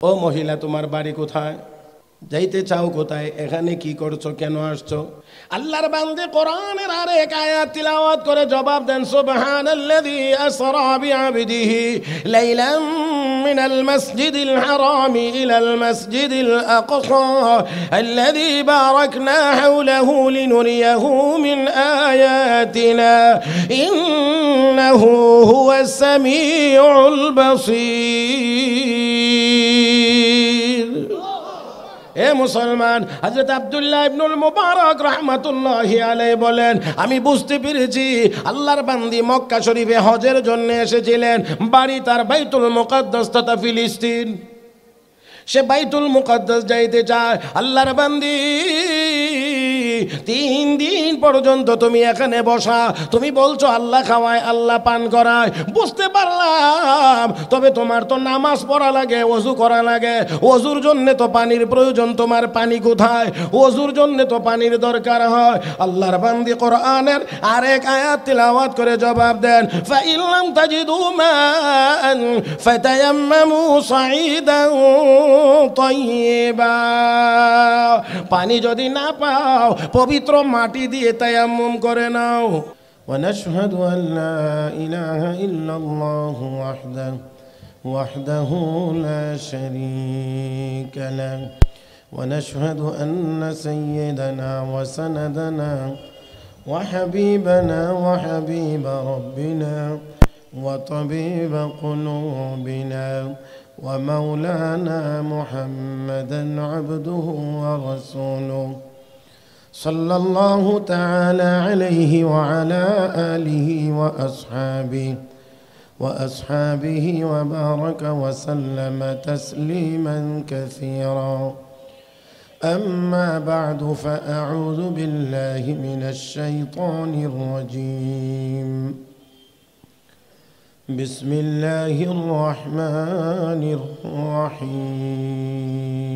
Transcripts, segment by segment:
ও মহিলা তোমার বাড়ি কোথায় যাইতে চাও কোথায় এখানে কি করছো কেন আসছো আল্লাহর বান্দে কোরআনের আরেক আয়াত তিলাওয়াত করে জবাব দেন সুবহানাল্লাযী আসরা বিআবদিহি লাইলাম من المسجد الحرام إلى المسجد الأقصى الذي باركنا حوله لنريه من آياتنا إنه هو السميع البصير এ মুসলমান হজরত আবদুল্লাহ ইবনুল মুবারক রহমাতুল্লাহ আলাই বলেন, আমি বুঝতে পেরেছি, আল্লাহর বান্দি মক্কা শরীফে হজের জন্য এসেছিলেন, বাড়ি তার বাইতুল মুকদ্দাস তথা ফিলিস্তিন। সে বাইতুল মুকদ্দাস যাইতে চায়, আল্লাহর বান্দি তিন দিন পর্যন্ত তুমি এখানে বসা, তুমি বলছো আল্লাহ খাওয়ায়, আল্লাহ পান করায়, বুঝতে পারলাম। তবে তোমার তো নামাজ পড়া লাগে অজু করা লাগে। অজুর জন্য তো পানির প্রয়োজন, তোমার পানি কোথায়? অজুর জন্য তো পানির দরকার হয়। আল্লাহর বান্দি কোরআনের আরেক আয়াত তিলাওয়াত করে জবাব দেন ফাইলাম তাজিদু মান ফাতায়াম্মামু সাঈদান তাইয়্যিবা পানি যদি না পাও পবিত্র মাটি দিয়ে তায়াম্মুম করে নাও ونشهد أن لا إله إلا الله وحده وحده لا شريك له ونشهد أن سيدنا وسندنا وحبيبنا وحبيب ربنا وطبيب قلوبنا ومولانا محمدا عبده ورسوله صلى الله تعالى عليه وعلى آله وأصحابه وأصحابه وبارك وسلم تسليما كثيرا. أما بعد فأعوذ بالله من الشيطان الرجيم. بسم الله الرحمن الرحيم.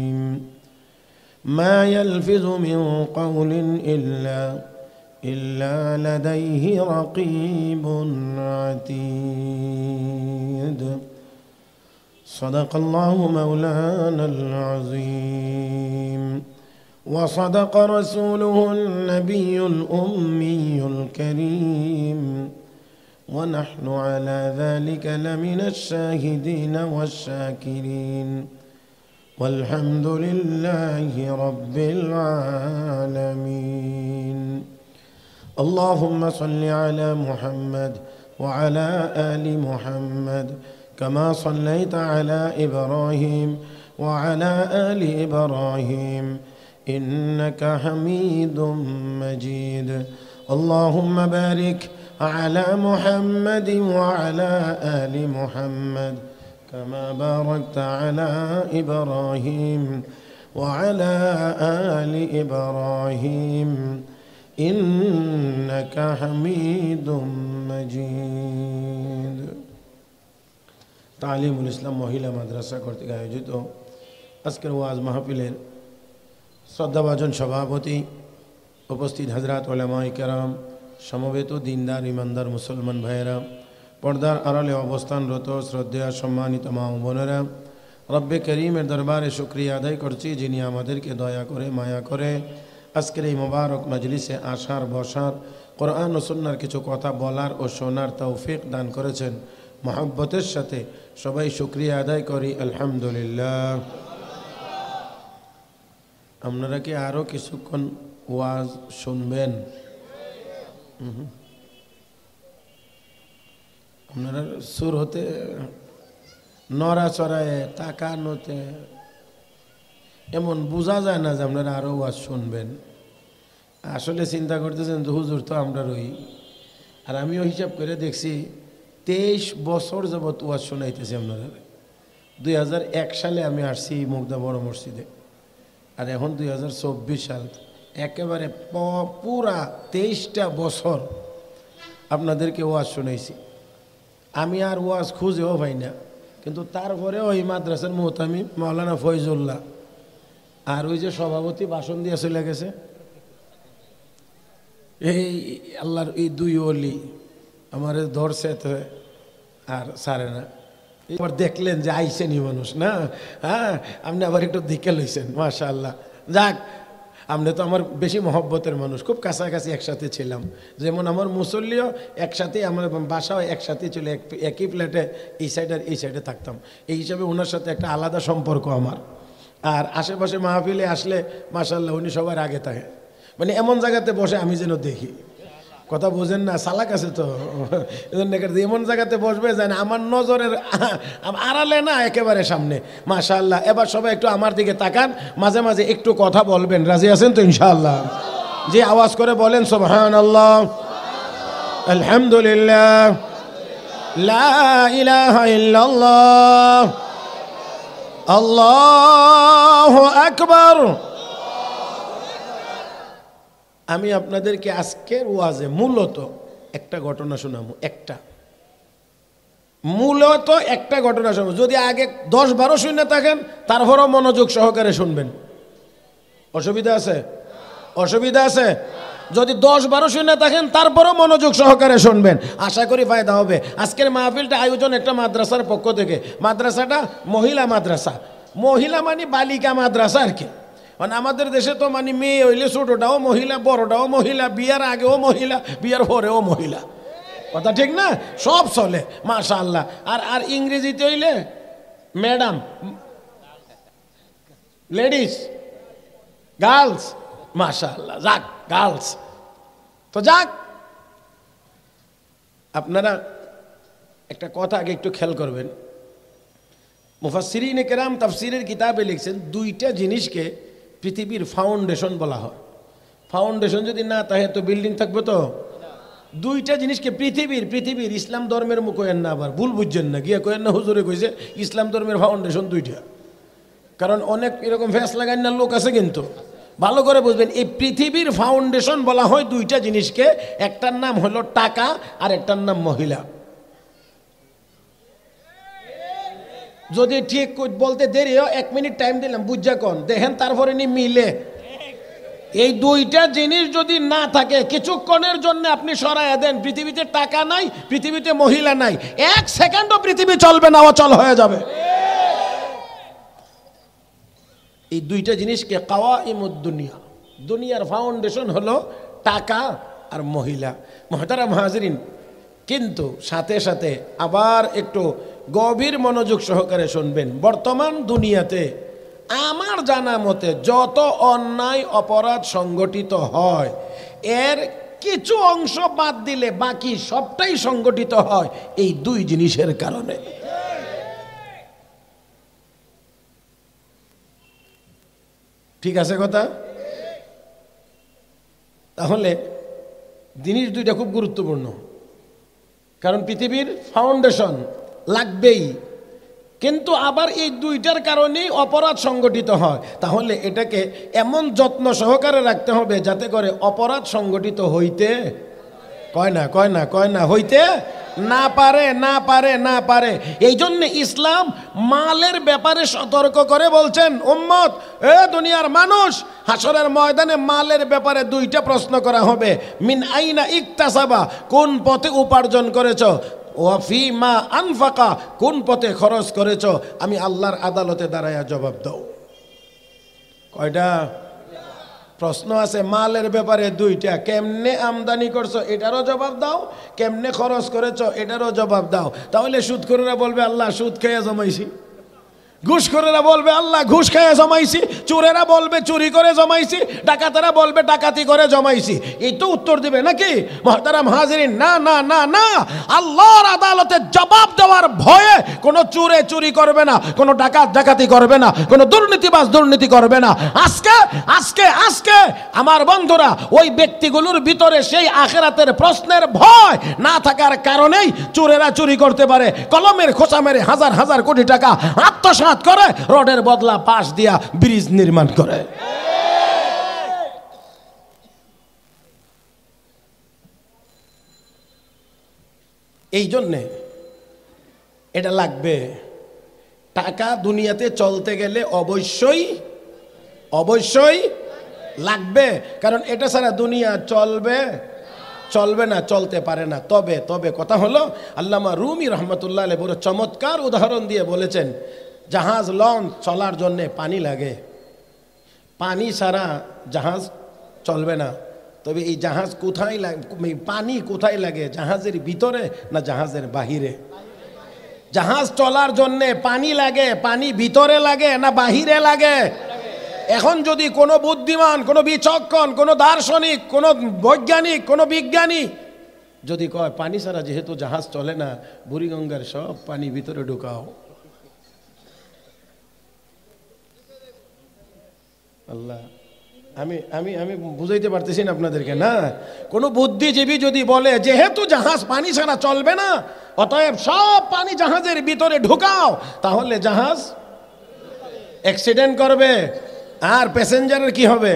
ما يلفظ من قول إلا إلا لديه رقيب عتيد. صدق الله مولانا العظيم. وصدق رسوله النبي الأمي الكريم. ونحن على ذلك لمن الشاهدين والشاكرين. والحمد لله رب العالمين. اللهم صل على محمد وعلى آل محمد كما صليت على إبراهيم وعلى آل إبراهيم إنك حميد مجيد. اللهم بارك على محمد وعلى آل محمد كما باركت على ابراهيم وعلى ال ابراهيم انك حميد مجيد তালিমুল ইসলাম মহিলা মাদ্রাসা কর্তৃক আয়োজিত আজকের ওয়াজ মাহফিলের শ্রদ্ধাভাজন সভাপতি উপস্থিত হজরত ওলামাই কেরাম সমবেত দিনদার ইমানদার মুসলমান ভাইয়েরা পর্দার আড়ালে অবস্থানরত শ্রদ্ধা সম্মানিত মা বোনেরা, রব্বে করিমের দরবারে শুক্রিয়া আদায় করছি যিনি আমাদেরকে দয়া করে, মায়া করে আজকের এই মোবারক মজলিসে আসার, বসার, কোরআন ও সন্ন্যার কিছু কথা বলার ও শোনার তৌফিক দান করেছেন। মহব্বতের সাথে সবাই শুক্রিয়া আদায় করি, আলহামদুলিল্লাহ। আপনারা কি আরও কিছুক্ষণ ওয়াজ শুনবেন? আপনারা সুর হতে নড়া নড়াচড়ায়, তাকানোতে। এমন বোঝা যায় না যে আপনারা আরও ওয়াজ শুনবেন। আসলে চিন্তা করতেছেন যে, হুজুর, তো আমরা রই। আর আমিও হিসাব করে দেখছি, তেইশ বছর যাবৎ ওয়াজ শোনাইতেছি আপনারা। দুই হাজার এক সালে আমি আসছি মুগদা বড় মসজিদে। আর এখন দুই হাজার চব্বিশ সাল। একেবারে পুরা তেইশটা বছর আপনাদেরকে ওয়াজ শুনাইছি। আমি আর ওয়াজ খুঁজেও পাই না। কিন্তু তারপরেও ওই মাদ্রাসার মোহতামি মাওলানা ফৈজুল্লাহ আর ওই যে সভাপতি ভাষণ দিয়ে চলে গেছে। এই আল্লাহর এই দুই অলি আমার ধরছে তো আর সারে না। এবার দেখলেন যে আইসেনি মানুষ, না? হ্যাঁ? আপনি আবার একটু দিকে লইছেন মাশা আল্লাহ যাক আপনি তো আমার বেশি মহব্বতের মানুষ, খুব কাছাকাছি একসাথে ছিলাম। যেমন আমার মুসল্লিও একসাথে আমার বাসাও একসাথে ছিল, এক, একই ফ্ল্যাটে এই সাইডে আর এই সাইডে থাকতাম। এই হিসাবে ওনার সাথে একটা আলাদা সম্পর্ক আমার। আর আশেপাশে মাহফিলে আসলে মাসাল্লাহ উনি সবার আগে থাকে। মানে এমন জায়গাতে বসে আমি যেন দেখি। কথা বোঝেন না সালাক আছে তো। এমন জায়গাতে বসবে যেন আমার নজরের আড়ালে না একেবারে সামনে। মাশাল্লাহ এবার সবাই একটু আমার দিকে তাকান, মাঝে মাঝে একটু কথা বলবেন। রাজি আছেন তো ইনশাআল্লাহ? যে আওয়াজ করে বলেন সোহান আল্লাহ আলহামদুলিল্লাহ আল্লাহু আকবার। আমি আপনাদেরকে আজকের ওয়াজে মূলত একটা ঘটনা শোনাবো, একটা। মূলত একটা ঘটনা শোনাবো। যদি আগে দশ বারো শুনে থাকেন, তারপরও মনোযোগ সহকারে শুনবেন। অসুবিধা আছে? অসুবিধা আছে? যদি দশ বারো শুনে থাকেন, তারপরও মনোযোগ সহকারে শুনবেন। আশা করি ফায়দা হবে। আজকের মাহফিলটা আয়োজন একটা মাদ্রাসার পক্ষ থেকে। মাদ্রাসাটা মহিলা মাদ্রাসা। মহিলা মানে বালিকা মাদ্রাসা আর কি। মানে আমাদের দেশে তো মানে মেয়ে হইলে ছোটোটাও মহিলা, বড়টাও মহিলা, বিয়ার আগেও মহিলা, বিয়ার পরেও মহিলা। কথা ঠিক না? সব চলে মাশা আল্লাহ আর আর ইংরেজিতে হইলে ম্যাডাম, লেডিস, গার্লস মাশা আল্লাহ যাক, গার্লস। তো যাক, আপনারা একটা কথা আগে একটু খেয়াল করবেন। মুফাসিরিন কেরাম তাফসিরের কিতাবে লিখছেন, দুইটা জিনিসকে পৃথিবীর ফাউন্ডেশন বলা হয়। ফাউন্ডেশন যদি না থাকে, তো বিল্ডিং থাকবে তো? দুইটা জিনিসকে পৃথিবীর পৃথিবীর ইসলাম ধর্মের মুখ কেন না আবার। ভুল বুঝছেন না? গিয়ে কেন না, হুজুরে কইছে, ইসলাম ধর্মের ফাউন্ডেশন দুইটা। কারণ অনেক এরকম ফ্যাস লাগাই না, লোক আছে কিন্তু। ভালো করে বুঝবেন, এই পৃথিবীর ফাউন্ডেশন বলা হয় দুইটা জিনিসকে। একটার নাম হলো টাকা আর একটার নাম মহিলা। যদি ঠিক বলতে দেরি হয়, এক মিনিট টাইম দিলাম বুঝা কন? দেখেন তারপরে নি মিলে। এই দুইটা জিনিস যদি না থাকে, কিছুক্ষণের জন্য আপনি সরাইয়া দেন। পৃথিবীতে টাকা নাই, পৃথিবীতে মহিলা নাই। এক সেকেন্ডও পৃথিবী চলবে না, অচল হয়ে যাবে। এই দুইটা জিনিসকে কাওয়া ইমুদ দুনিয়া। দুনিয়ার ফাউন্ডেশন হলো টাকা আর মহিলা। মহতারা মহাজরিন কিন্তু সাথে সাথে আবার একটু গভীর মনোযোগ সহকারে শুনবেন। বর্তমান দুনিয়াতে আমার জানা মতে যত অন্যায় অপরাধ সংগঠিত হয়, এর কিছু অংশ বাদ দিলে বাকি সবটাই সংগঠিত হয় এই দুই জিনিসের কারণে। ঠিক আছে কথা? তাহলে জিনিস দুইটা খুব গুরুত্বপূর্ণ। কারণ পৃথিবীর ফাউন্ডেশন লাগবেই। কিন্তু আবার এই দুইটার কারণেই অপরাধ সংগঠিত হয়। তাহলে এটাকে এমন যত্ন সহকারে রাখতে হবে যাতে করে অপরাধ সংগঠিত হইতে কয় না কয় না কয় না, হইতে না পারে না পারে না পারে। এই জন্য ইসলাম মালের ব্যাপারে সতর্ক করে বলছেন, উম্মত, এ দুনিয়ার মানুষ হাসরের ময়দানে মালের ব্যাপারে দুইটা প্রশ্ন করা হবে। মিন আইনা ইকতাসাবা, কোন পথে উপার্জন করেছ? ওয়াফি মা আনফাকা, কোন পথে খরচ করেছ? আমি আল্লাহর আদালতে দাঁড়াইয়া জবাব দাও। কয়টা? প্রশ্ন আছে, মালের ব্যাপারে দুইটা। কেমনে আমদানি করছ, এটারও জবাব দাও। কেমনে খরচ করেছ, এটারও জবাব দাও। তাহলে সুদ করে বলবে, আল্লাহ সুদ খেয়ে জমাইছি। ঘুষখোরেরা বলবে, আল্লাহ, ঘুষ খেয়ে জমাইছি, চোরেরা বলবে, চুরি করে জমাইছি, ডাকাতেরা বলবে, ডাকাতি করে জমাইছি। এই তো উত্তর দিবে নাকি? মহতারাম হাজিরিন, না না না না, আল্লাহর আদালতে জবাব দেওয়ার ভয়ে কোনো চুরে চুরি করবে না, কোনো ডাকাত ডাকাতি করবে না, কোনো দুর্নীতিবাজ দুর্নীতি করবে না। আজকে আজকে আজকে আমার বন্ধুরা, ওই ব্যক্তিগুলোর ভিতরে সেই আখেরাতের প্রশ্নের ভয় না থাকার কারণেই চোরেরা চুরি করতে পারে। কলমের খোঁচা মেরে হাজার হাজার কোটি টাকা আত্মসাৎ করে, রডের বদলা পাশ দিয়া ব্রিজ নির্মাণ করে। এই জন্যে এটা লাগবে, টাকা দুনিয়াতে চলতে গেলে অবশ্যই অবশ্যই লাগবে। কারণ এটা ছাড়া দুনিয়া চলবে চলবে না, চলতে পারে না। তবে তবে কথা হলো, আল্লামা রুমি রহমতুল্লাহ বড় চমৎকার উদাহরণ দিয়ে বলেছেন জাহাজ লঞ্চ চলার জন্যে পানি লাগে। পানি ছাড়া জাহাজ চলবে না। তবে এই জাহাজ কোথায় লাগে পানি কোথায় লাগে? জাহাজের ভিতরে না জাহাজের বাহিরে? জাহাজ চলার জন্যে পানি লাগে, পানি ভিতরে লাগে না বাহিরে লাগে? এখন যদি কোনো বুদ্ধিমান, কোনো বিচক্ষণ, কোনো দার্শনিক, কোনো বৈজ্ঞানিক, কোনো বিজ্ঞানী যদি কয়, পানি ছাড়া যেহেতু জাহাজ চলে না, বুড়িগঙ্গার সব পানি ভিতরে ঢুকাও। আল্লাহ। আমি আমি আমি বুঝাইতে পারতেছি না আপনাদেরকে, না? কোনো বুদ্ধিজীবী যদি বলে যেহেতু জাহাজ পানি ছাড়া চলবে না, অতএব সব পানি জাহাজের ভিতরে ঢুকাও, তাহলে জাহাজ অ্যাক্সিডেন্ট করবে, আর প্যাসেঞ্জারের কি হবে?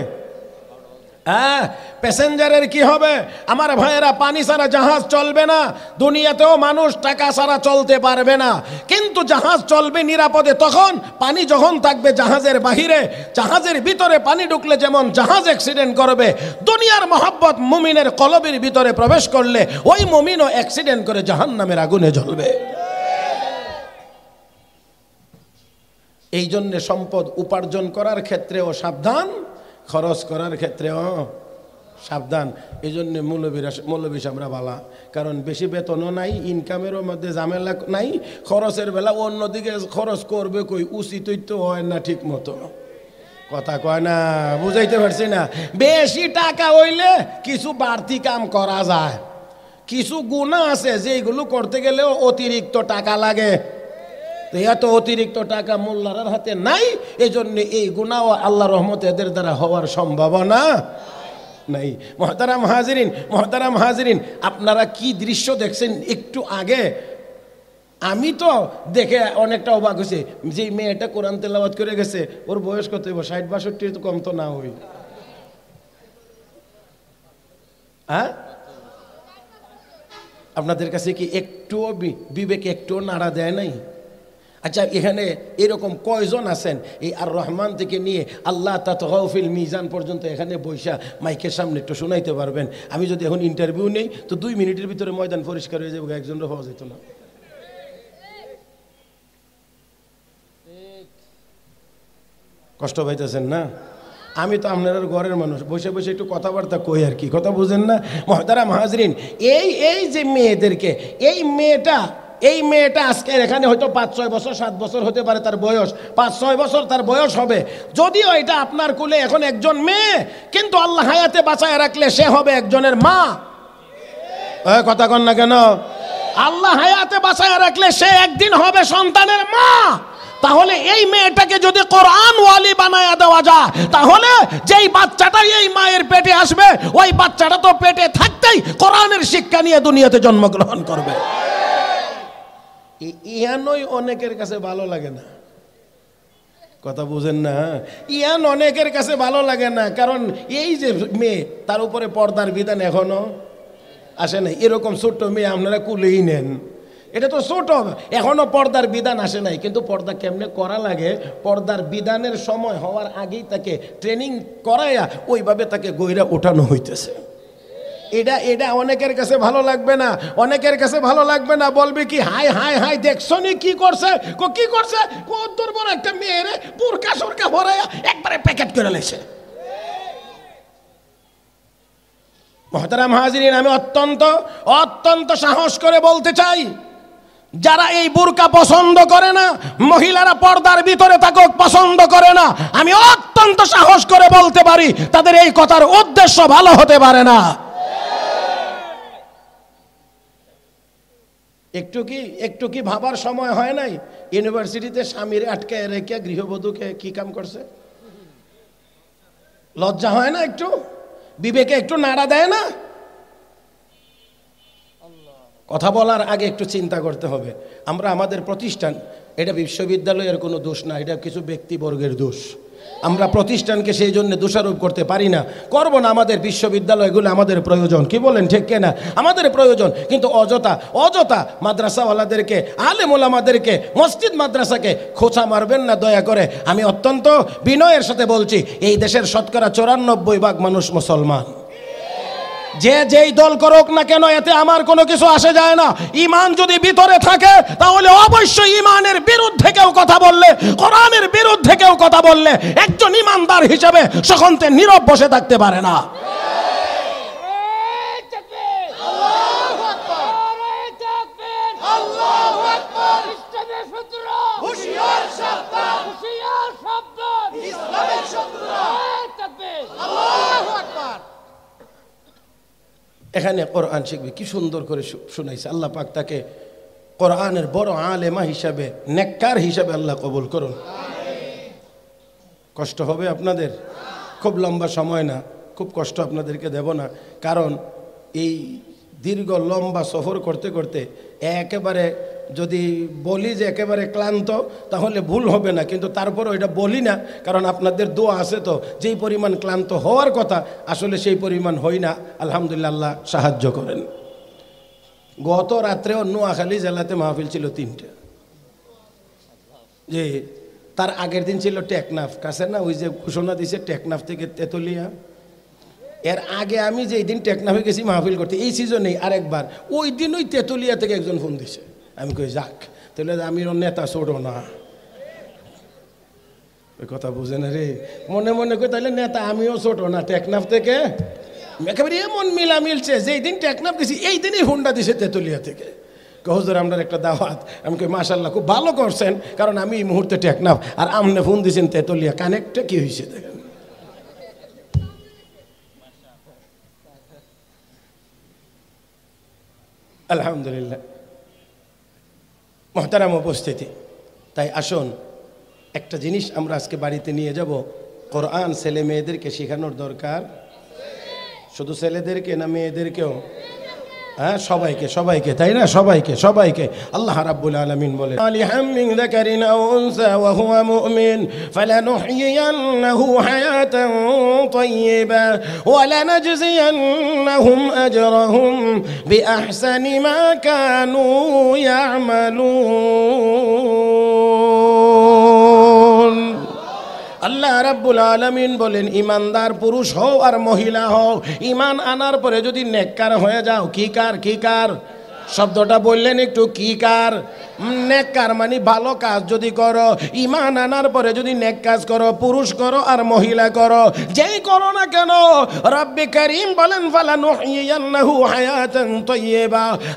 হ্যাঁ প্যাসেঞ্জারের কি হবে? আমার ভাইয়েরা, পানি ছাড়া জাহাজ চলবে না। দুনিয়াতেও মানুষ টাকা ছাড়া চলতে পারবে না। কিন্তু জাহাজ চলবে নিরাপদে তখন, পানি যখন থাকবে জাহাজের বাহিরে, জাহাজের ভিতরে পানি ঢুকলে যেমন জাহাজ অ্যাক্সিডেন্ট করবে, দুনিয়ার মহাব্বত মুমিনের কলবের ভিতরে প্রবেশ করলে ওই মুমিনও অ্যাক্সিডেন্ট করে জাহান নামের আগুনে জ্বলবে। এই জন্যে সম্পদ উপার্জন করার ক্ষেত্রেও সাবধান। খরচ করার ক্ষেত্রেও সাবধান। এই জন্যে মৌলবীরা মৌলবী আমরা বালা। কারণ বেশি বেতনও নাই ইনকামেরও মধ্যে ঝামেলা নাই, খরচের বেলা অন্যদিকে খরচ করবে কই, উচিতই তো হয় না ঠিক মতো। কথা কয় না, বুঝাইতে পারছি না। বেশি টাকা হইলে কিছু বাড়তি কাম করা যায়। কিছু গুণা আছে যেগুলো করতে গেলেও অতিরিক্ত টাকা লাগে। এত অতিরিক্ত টাকা মোল্লার হাতে নাই এই জন্য এই গুণাও আল্লাহ রহমত এদের দ্বারা হওয়ার সম্ভাবনা নাই। মহতারাম হাজিরিন মহতারাম হাজিরিন, আপনারা কি দৃশ্য দেখছেন একটু আগে? আমি তো দেখে অনেকটা অবাক হয়েছে যে মেয়েটা কোরআন তেলাবাদ করে গেছে, ওর বয়স কত হইব? ষাট, বাষট্টি তো কম তো না হই। হ্যাঁ? আপনাদের কাছে কি একটুও বিবেক একটুও নাড়া দেয় নাই? আচ্ছা এখানে এরকম কয়জন আছেন? এই আর রহমান থেকে নিয়ে আল্লাহ তাতফিল মিজান পর্যন্ত এখানে বৈশা মাইকের সামনে একটু শোনাইতে পারবেন। আমি যদি এখন ইন্টারভিউ নেই, তো দুই মিনিটের ভিতরে ময়দান পরিষ্কার হয়ে যাবে, একজনও পাওয়া যেত না। কষ্ট পাইতেছেন না? আমি তো আপনার ঘরের মানুষ, বসে বসে একটু কথাবার্তা কই আর কি, কথা বুঝেন না? মহতারা মাহাজরিন এই এই যে মেয়েদেরকে, এই মেয়েটা এই মেয়েটা আজকে এখানে হয়তো পাঁচ, ছয় বছর, সাত বছর হতে পারে তার বয়স। পাঁচ, ছয় বছর তার বয়স হবে। যদিও এটা আপনার কুলে এখন একজন মেয়ে, কিন্তু আল্লাহ হায়াতে বাঁচায় রাখলে সে হবে একজনের মা। কথা কন না কেন? আল্লাহ হায়াতে বাঁচায় রাখলে সে একদিন হবে সন্তানের মা। তাহলে এই মেয়েটাকে যদি কোরআন ওয়ালি বানায় দেওয়া যায়, তাহলে যেই বাচ্চাটা এই মায়ের পেটে আসবে, ওই বাচ্চাটা তো পেটে থাকতেই কোরআনের শিক্ষা নিয়ে দুনিয়াতে জন্মগ্রহণ করবে। ইয়ানই অনেকের কাছে ভালো লাগে না। কথা বুঝেন না? ইয়ান অনেকের কাছে ভালো লাগে না, কারণ এই যে মেয়ে, তার উপরে পর্দার বিধান এখনও আসে নাই। এরকম ছোট্ট মেয়ে আপনারা কুলেই নেন। এটা তো ছোট, এখনও পর্দার বিধান আসে নাই। কিন্তু পর্দা কেমনে করা লাগে? পর্দার বিধানের সময় হওয়ার আগেই তাকে ট্রেনিং করাইয়া ওইভাবে তাকে গইরা ওঠানো হইতেছে। এটা এটা অনেকের কাছে ভালো লাগবে না, অনেকের কাছে ভালো লাগবে না, বলবে কি হাই হাই হাই দেখছ নি কি করছে? কো, কি করছে? তোর বড় একটা মেয়ের পুরকা সরকা ভরাইয়া একবারে প্যাকেট করে লেছে। মহতারাম হাজিরিন, আমি অত্যন্ত অত্যন্ত সাহস করে বলতে চাই, যারা এই বুরকা পছন্দ করে না, মহিলারা পর্দার ভিতরে থাকুক পছন্দ করে না, আমি অত্যন্ত সাহস করে বলতে পারি, তাদের এই কথার উদ্দেশ্য ভালো হতে পারে না। একটু কি একটু কি ভাবার সময় হয় নাই? ইউনিভার্সিটিতে স্বামীর আটকে রেখে গৃহবধূকে কি কাম করছে? লজ্জা হয় না একটু? বিবেকে একটু নাড়া দেয় না? কথা বলার আগে একটু চিন্তা করতে হবে। আমরা আমাদের প্রতিষ্ঠান, এটা বিশ্ববিদ্যালয়ের কোনো দোষ না, এটা কিছু ব্যক্তিবর্গের দোষ। আমরা প্রতিষ্ঠানকে সেই জন্য দোষারোপ করতে পারি না। করব না আমাদের বিশ্ববিদ্যালয়গুলো আমাদের প্রয়োজন। কি বলেন, ঠিক কেনা? আমাদের প্রয়োজন, কিন্তু অযথা অযথা মাদ্রাসাওয়ালাদেরকে আলেমোলামাদেরকে মসজিদ মাদ্রাসাকে খোঁচা মারবেন না দয়া করে। আমি অত্যন্ত বিনয়ের সাথে বলছি, এই দেশের শতকরা চৌরানব্বই ভাগ মানুষ মুসলমান। যে যেই দল করুক না কেন, এতে আমার কোনো কিছু আসে যায় না। ইমান যদি ভিতরে থাকে, তাহলে অবশ্যই ইমানের বিরুদ্ধে কেউ কথা বললে, কোরআনের বিরুদ্ধে কেউ কথা বললে, একজন ইমানদার হিসেবে সখন্তে নীরব বসে থাকতে পারে না। এখানে কোরআন শিখবে। কি সুন্দর করে শুনাইছে। আল্লাহ পাক তাকে কোরআনের বড় আলেমা হিসাবে, নেককার হিসাবে আল্লাহ কবুল করুন। কষ্ট হবে আপনাদের? খুব লম্বা সময় না। খুব কষ্ট আপনাদেরকে দেব না। কারণ এই দীর্ঘ লম্বা সফর করতে করতে একেবারে যদি বলি যে একেবারে ক্লান্ত, তাহলে ভুল হবে না। কিন্তু তারপরও এটা বলি না, কারণ আপনাদের দোয়া আছে তো। যেই পরিমাণ ক্লান্ত হওয়ার কথা, আসলে সেই পরিমাণ হই না। আলহামদুলিল্লাহ আল্লাহ সাহায্য করেন। গত রাত্রেও নোয়াখালী জেলাতে মাহফিল ছিল তিনটা। যে তার আগের দিন ছিল টেকনাফ। কাছে না, ওই যে ঘোষণা দিছে টেকনাফ থেকে তেতুলিয়া। এর আগে আমি যে দিন টেকনাফে গেছি, মাহফিল করতে, এই সিজনেই আরেকবার। ওই দিন ওই তেতুলিয়া থেকে একজন ফোন দিছে। আমি কই, যাক, তাহলে আমি ওর নেতা ছোটো না। ওই কথা বুঝে না রে। মনে মনে কই, তাহলে নেতা আমিও ছোট না, টেকনাফ থেকে? একেবারে এমন মিলা মিলছে, যেই দিন টেকনাফ গেছি, এই দিনই হুন্ডা দিছে তেতুলিয়া থেকে। কহজোর আমরা একটা দাওয়াত। আমি কই মাশাল্লাহ খুব ভালো করছেন, কারণ আমি এই মুহূর্তে টেকনাফ, আর আমনে ফোন দিয়েছেন তেতুলিয়া কানেক্টটা কি হয়েছে দেখেন। আলহামদুলিল্লাহ। মহতারাম উপস্থিতি। তাই আসুন, একটা জিনিস আমরা আজকে বাড়িতে নিয়ে যাব। কোরআন ছেলে মেয়েদেরকে শেখানোর দরকার। শুধু ছেলেদেরকে না মেয়েদেরকেও? হ্যাঁ সবাইকে সবাইকে, তাই না? সবাইকে সবাইকে। আল্লাহ রাব্বুল আলামিন বলে আলিহাম মিন যাকারিন আও উনসা ওয়া হুয়া মুমিন ফালানুহয়িয়ান্নাহু হায়াতান তাইয়্যিবা ওয়া লানাজজিয়ান্নাহুম আজরাহুম বিআহসানি মা কানু ইয়ামালুন. আল্লাহ রাব্বুল আলামিন বলেন, ইমানদার পুরুষ হও আর মহিলা হও। ইমান আনার পরে যদি নেককার হয়ে যাও, কি কার কি কার? শব্দটা বললেন একটু, কি কার? নেককার মানে ভালো কাজ যদি করো ইমান আনার পরে যদি নেক কাজ করো, পুরুষ করো আর মহিলা করো, যেই করো না কেন, রব্বে করিম বলেন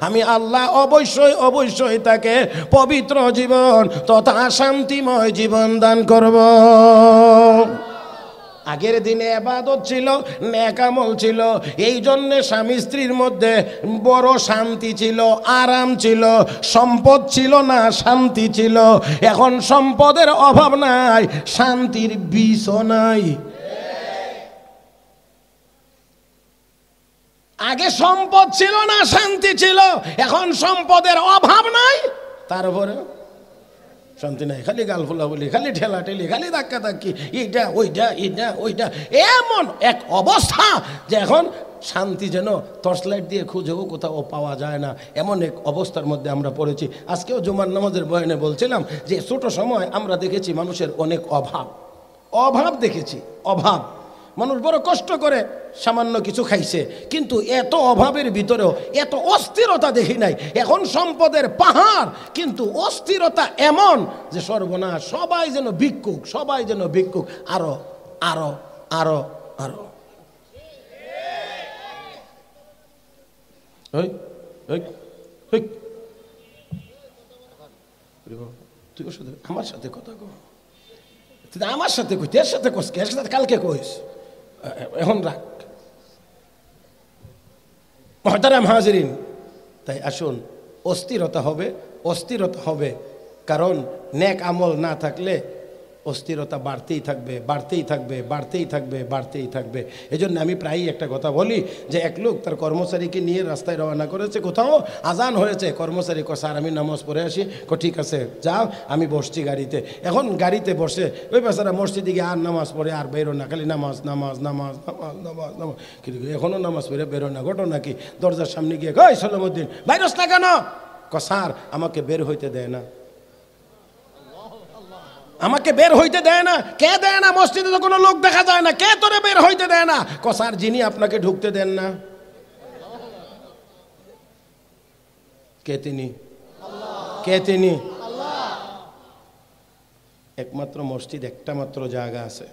আমি আল্লাহ অবশ্যই অবশ্যই তাকে পবিত্র জীবন তথা শান্তিময় জীবন দান করব। আগের দিনে এবাদত ছিল নেকামল ছিল, এই জন্যে স্বামী স্ত্রীর মধ্যে বড় শান্তি ছিল, আরাম ছিল, সম্পদ ছিল না, শান্তি ছিল। এখন সম্পদের অভাব নাই, শান্তির বিষও নাই। আগে সম্পদ ছিল না, শান্তি ছিল, এখন সম্পদের অভাব নাই তারপরে শান্তি নাই, খালি গাল ফুলা বলি খালি ঠেলা ঠেলি, খালি ধাক্কা ধাক্কি। এইটা ওইটা এইটা ওইটা এমন এক অবস্থা যে এখন শান্তি যেন টর্চ লাইট দিয়ে খুঁজেও কোথাও পাওয়া যায় না। এমন এক অবস্থার মধ্যে আমরা পড়েছি। আজকেও জুমার নামাজের বয়ানে বলছিলাম যে ছোট সময় আমরা দেখেছি মানুষের অনেক অভাব। অভাব দেখেছি, অভাব। মানুষ বড় কষ্ট করে সামান্য কিছু খাইছে। কিন্তু এত অভাবের ভিতরেও এত অস্থিরতা দেখি নাই। এখন সম্পদের পাহাড়, কিন্তু অস্থিরতা এমন যে সর্বনাশ। সবাই যেন ভিক্ষুক, সবাই যেন ভিক্ষুক। আরও আরও আরও আরও। তুই আমার সাথে কথা কো। আমার সাথে কই এর সাথে কস এর সাথে কালকে কইস। এখন রাখ। মহতারাম হাজরিন, তাই আসুন, অস্থিরতা হবে অস্থিরতা হবে, কারণ নেক আমল না থাকলে অস্থিরতা বাড়তেই থাকবে বাড়তেই থাকবে বাড়তেই থাকবে বাড়তেই থাকবে। এই জন্য আমি প্রায়ই একটা কথা বলি যে, এক লোক তার কর্মচারীকে নিয়ে রাস্তায় রওনা করেছে, কোথাও আজান হয়েছে। কর্মচারী কো স্যার, আমি নামাজ পড়ে আসি। কো ঠিক আছে, যাও, আমি বসছি গাড়িতে। এখন গাড়িতে বসে, ওই বেচারা মসজিদে গিয়ে আর নামাজ পড়ে, আর বেরো না, খালি নামাজ নামাজ নামাজ নামাজ নামাজ নামাজ। কিন্তু এখনও নামাজ পড়ে, বেরো না, ঘটনা কি? দরজার সামনে গিয়ে, কই সলমুদ্দিন বাইরস না কেন? ক স্যার, আমাকে বের হইতে দেয় না। আমাকে বের হইতে দেয় না। কে দেয় না? মসজিদে তো কোনো লোক দেখা যায় না। কে তোরে বের হইতে দেয় না? কসার যিনি আপনাকে ঢুকতে দেন না। কে তিনি? কে তিনি? একমাত্র মসজিদ একটা মাত্র জায়গা আছে।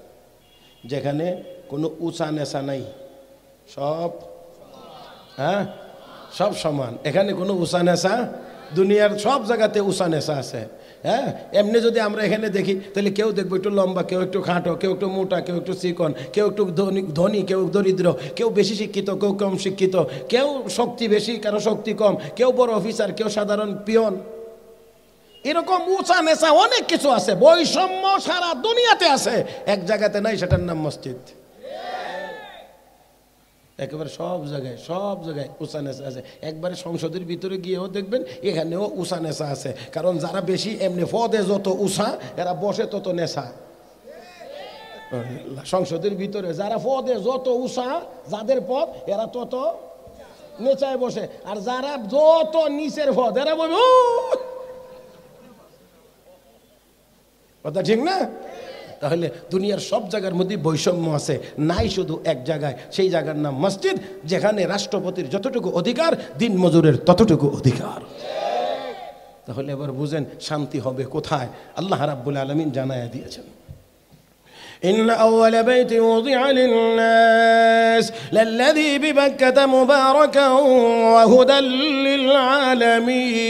যেখানে কোনো উঁচা নেশা নাই। সব হ্যাঁ? সব সমান। এখানে কোনো উঁচা নেশা, দুনিয়ার সব জায়গাতে উঁচা নেশা আছে। হ্যাঁ? এমনি যদি আমরা এখানে দেখি, তাহলে কেউ দেখব একটু লম্বা, কেউ একটু খাঁটো, কেউ একটু মোটা, কেউ একটু চিকন, কেউ একটু ধনী ধনী, কেউ দরিদ্র, কেউ বেশি শিক্ষিত, কেউ কম শিক্ষিত, কেউ শক্তি বেশি, কারও শক্তি কম, কেউ বড় অফিসার, কেউ সাধারণ পিয়ন। এরকম উঁচা নেশা অনেক কিছু আছে, বৈষম্য সারা দুনিয়াতে আছে। এক জায়গাতে নাই, সেটার নাম মসজিদ। একেবারে সব জায়গায় সব জায়গায় উষা নেশা আছে। একবারে সংসদের ভিতরে গিয়েও দেখবেন, এখানেও উষা নেশা আছে। কারণ যারা বেশি, এমনি পদে যত উষা, এরা বসে তত নেশা সংসদের ভিতরে যারা পদে যত উষা, যাদের পদ, এরা তত নেচায় বসে। আর যারা যত নিচের পদ, এরা বলবে কথা ঠিক না? তাহলে দুনিয়ার সব জায়গার মধ্যে বৈষম্য আছে নাই শুধু এক জায়গায় সেই জায়গার নাম মসজিদ যেখানে রাষ্ট্রপতির যতটুকু অধিকার দিন মজুরের ততটুকু অধিকার তাহলে এবার বুঝেন শান্তি হবে কোথায় আল্লাহ রাব্বুল আলমিন জানায়া দিয়েছেন إن أول بيت وضع للناس للذي ببكة مباركا وهدى للعالمين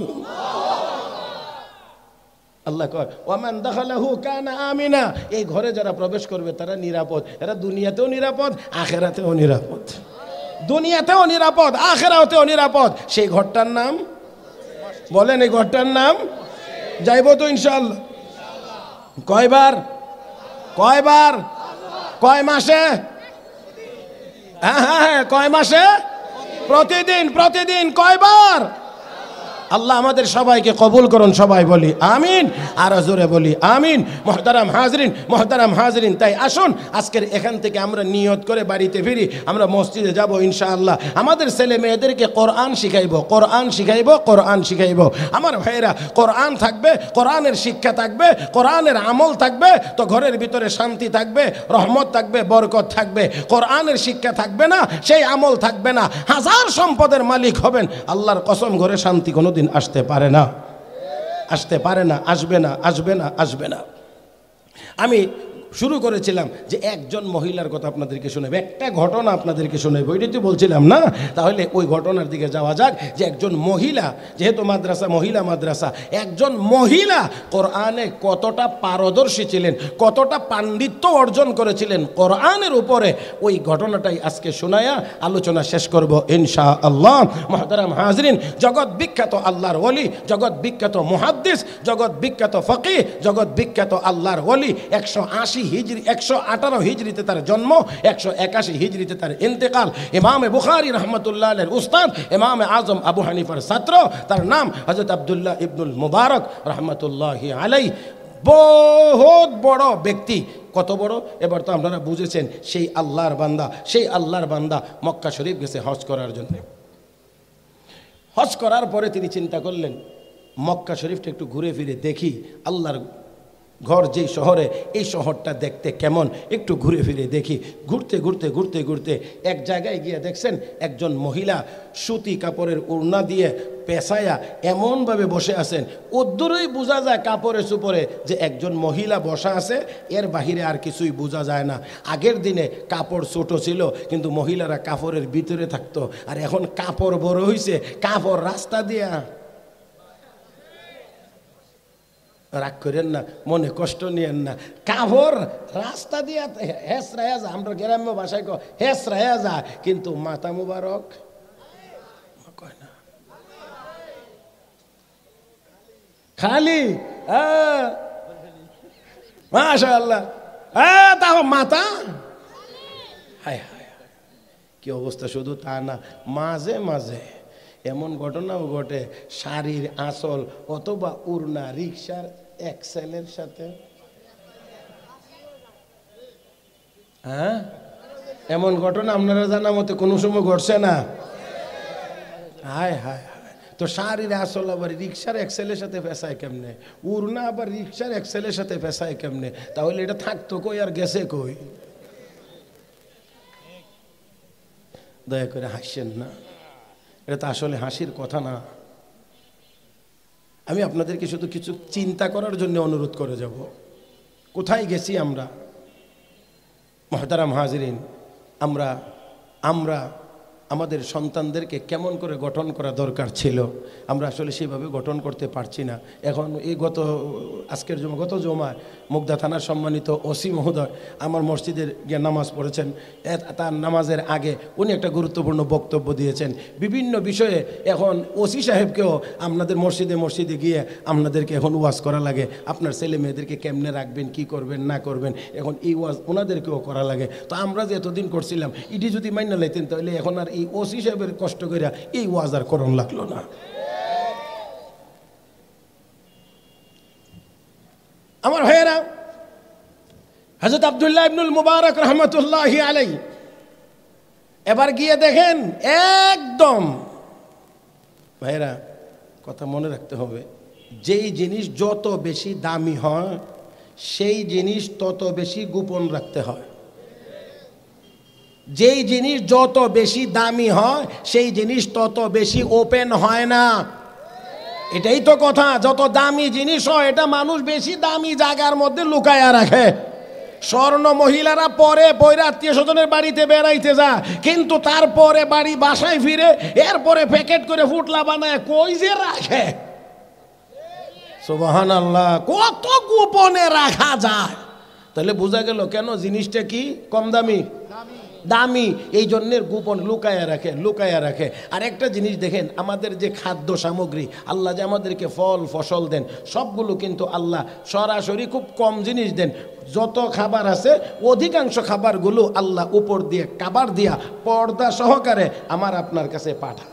আল্লাহ কয়, ওয়ামান দাখালাহু কানা আমিনা। এই ঘরে যারা প্রবেশ করবে, তারা নিরাপদ। এরা দুনিয়াতেও নিরাপদ, আখেরাতেও নিরাপদ। দুনিয়াতেও নিরাপদ, আখেরাতেও নিরাপদ। সেই ঘরটার নাম? বলেন, এই ঘরটার নাম? যাইব তো ইনশাল্লাহ কয়বার? কয়বার? কয় মাসে? হ্যাঁ হ্যাঁ হ্যাঁ কয় মাসে? প্রতিদিন প্রতিদিন, কয়বার? আল্লাহ আমাদের সবাইকে কবুল করুন, সবাই বলি আমিন। আর জোরে বলি আমিন। মহতারাম হাজরিন মহতারাম হাজরিন, তাই আসুন, আজকের এখান থেকে আমরা নিয়ত করে বাড়িতে ফিরি, আমরা মসজিদে যাব ইনশাআল্লাহ। আমাদের ছেলে মেয়েদেরকে কোরআন শিখাইব কোরআন শিখাইব কোরআন শিখাইব। আমার ভাইয়েরা, কোরআন থাকবে, কোরআনের শিক্ষা থাকবে, কোরআনের আমল থাকবে, তো ঘরের ভিতরে শান্তি থাকবে, রহমত থাকবে, বরকত থাকবে। কোরআনের শিক্ষা থাকবে না, সেই আমল থাকবে না। হাজার সম্পদের মালিক হবেন, আল্লাহর কসম ঘরে শান্তি কোনোদিন আসতে পারে না। আসতে পারে না আসবে না আসবে না আসবে না। আমি শুরু করেছিলাম যে একজন মহিলার কথা আপনাদেরকে শোনাবো, একটা ঘটনা আপনাদেরকে শোনাবো ওইটাই তো বলছিলাম না? তাহলে ওই ঘটনার দিকে যাওয়া যাক যে একজন মহিলা, যেহেতু মাদ্রাসা, মহিলা মাদ্রাসা, একজন মহিলা কোরআনে কতটা পারদর্শী ছিলেন, কতটা পাণ্ডিত্য অর্জন করেছিলেন, কোরআনের উপরে ওই ঘটনাটাই আজকে শোনায়া আলোচনা শেষ করব ইনশা আল্লাহ মহতারাম হাজরিন, জগৎ বিখ্যাত আল্লাহর ওলি, জগৎ বিখ্যাত মুহাদ্দিস, জগৎ বিখ্যাত ফকি জগৎ বিখ্যাত আল্লাহর ওলি, একশো আশি হিজরি, একশো আঠারো হিজরিতে তার জন্ম, একশো একাশি হিজরিতে তার ইন্তেকাল। ইমামে বুখারি রহমতুল্লাহ আলের উস্তাদ, ইমামে আজম আবু হানিফার ছাত্র, তার নাম হজরত আবদুল্লাহ ইবনুল মুবারক রহমতুল্লাহ আলাই বহুত বড় ব্যক্তি, কত বড়? এবার তো আপনারা বুঝেছেন, সেই আল্লাহর বান্দা, সেই আল্লাহর বান্দা মক্কা শরীফ গেছে হজ করার জন্য। হজ করার পরে তিনি চিন্তা করলেন, মক্কা শরীফটা একটু ঘুরে ফিরে দেখি, আল্লাহর ঘর যেই শহরে, এই শহরটা দেখতে কেমন? একটু ঘুরে ফিরে দেখি। ঘুরতে ঘুরতে ঘুরতে ঘুরতে এক জায়গায় গিয়ে দেখছেন একজন মহিলা সুতি কাপড়ের ওড়না দিয়ে পেশায়া এমনভাবে বসে আছেন। ওদ্দূরই বোঝা যায় কাপড়ে সুপরে যে একজন মহিলা বসা আছে, এর বাহিরে আর কিছুই বোঝা যায় না। আগের দিনে কাপড় ছোট ছিল, কিন্তু মহিলারা কাপড়ের ভিতরে থাকতো। আর এখন কাপড় বড় হইছে, কাপড় রাস্তা দিয়া রাগ করেন না, মনে কষ্ট নিয়েন না। কাভর রাস্তা দিয়া হেসরায়া যা, আমরা গ্রাম্য ভাষায় কো হেসরায়া যা, কিন্তু মাতা মুবারক। খালি মাশা আল্লাহ তাও মাতা। হায় হায় হায়। কি অবস্থা, শুধু তা না, মাঝে মাঝে এমন ঘটনাও ঘটে, শাড়ির আঁচল অথবা উড়না, রিক্সার এক্সেলের সাথে হ্যাঁ? এমন ঘটনা আপনারা জানা মতে কোনো সময় ঘটছে না। হায় হায় হায়। তো শাড়ির আসল আবার রিক্সার এক্সেলের সাথে পেশায় কেমনে? উড়না আবার রিক্সার এক্সেলের সাথে পেশায় কেমনে? তাহলে এটা থাকতো কই আর গেছে কই? দয়া করে হাসছেন না। এটা তো আসলে হাসির কথা না। আমি আপনাদেরকে শুধু কিছু চিন্তা করার জন্য অনুরোধ করে যাব। কোথায় গেছি আমরা? মহতারাম হাজরিন, আমরা আমরা আমাদের সন্তানদেরকে কেমন করে গঠন করা দরকার ছিল? আমরা আসলে সেভাবে গঠন করতে পারছি না। এখন এই গত, আজকের জমা, গত জমায় মুগদা থানার সম্মানিত ওসি মহোদয় আমার মসজিদের গিয়ে নামাজ পড়েছেন। তার নামাজের আগে উনি একটা গুরুত্বপূর্ণ বক্তব্য দিয়েছেন। বিভিন্ন বিষয়ে এখন ওসি সাহেবকেও আপনাদের মসজিদে মসজিদে গিয়ে আপনাদেরকে এখন ওয়াজ করা লাগে। আপনার ছেলে মেয়েদেরকে কেমনে রাখবেন, কি করবেন, না করবেন, এখন এই ওয়াজ ওনাদেরকেও করা লাগে। তো আমরা যে এতদিন করছিলাম, ইডি যদি মাইনা লাইতেন তাহলে এখন আর এই ওসি সাহেবের কষ্ট করে এই ওয়াজ আর করণ লাগল না। আমার ভাইয়েরা হজরত আবদুল্লাহ ইবনুল মুবারক রহমতুল্লাহ আলাই এবার গিয়ে দেখেন একদম, ভাইয়েরা, কথা মনে রাখতে হবে, যেই জিনিস যত বেশি দামি হয়, সেই জিনিস তত বেশি গোপন রাখতে হয়। যেই জিনিস যত বেশি দামি হয়, সেই জিনিস তত বেশি ওপেন হয় না। এটাই তো কথা, যত দামি জিনিস হয়, এটা মানুষ বেশি দামি জায়গার মধ্যে লুকায়া রাখে। স্বর্ণ মহিলারা পরে পয়রা আত্মীয় স্বজনের বাড়িতে বেড়াইতে যা কিন্তু তারপরে বাড়ি বাসায় ফিরে, এরপরে প্যাকেট করে ফুটলা বানায়, কই যে রাখে? আল্লাহ কত গোপনে রাখা যায়। তাহলে বোঝা গেল কেন জিনিসটা কি কম দামি দামি? এই জন্যের গোপন লুকায়া রাখে লুকায়া রাখে। আর একটা জিনিস দেখেন, আমাদের যে খাদ্য সামগ্রী, আল্লাহ যে আমাদেরকে ফল, ফসল দেন, সবগুলো কিন্তু আল্লাহ সরাসরি খুব কম জিনিস দেন। যত খাবার আছে, অধিকাংশ খাবারগুলো আল্লাহ উপর দিয়ে, কাবার দিয়া পর্দা সহকারে আমার আপনার কাছে পাঠান।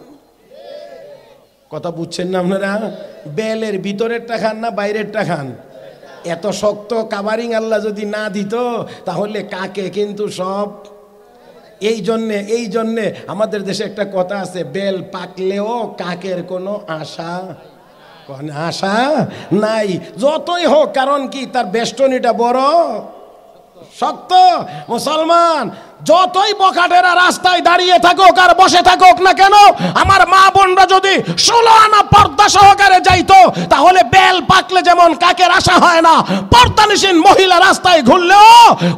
কথা বুঝছেন না আপনারা? বেলের ভিতরেরটা খান না বাইরেরটা খান? এত শক্ত কাভারিং আল্লাহ যদি না দিত, তাহলে কাকে কিন্তু সব এই জন্যে এই জন্যে আমাদের দেশে একটা কথা আছে, বেল পাকলেও কাকের কোনো আশা আশা নাই। যতই হোক, কারণ কি? তার বেষ্টনীটা বড়। শক্ত মুসলমান, যতই বখাটেরা রাস্তায় দাঁড়িয়ে থাকুক আর বসে থাকুক না কেন, আমার মা বোনরা যদি ষোলো আনা পর্দা সহকারে যাইতো, তাহলে বেল পাকলে যেমন কাকের আশা হয় না, পর্দানিসীন মহিলা রাস্তায় ঘুরলেও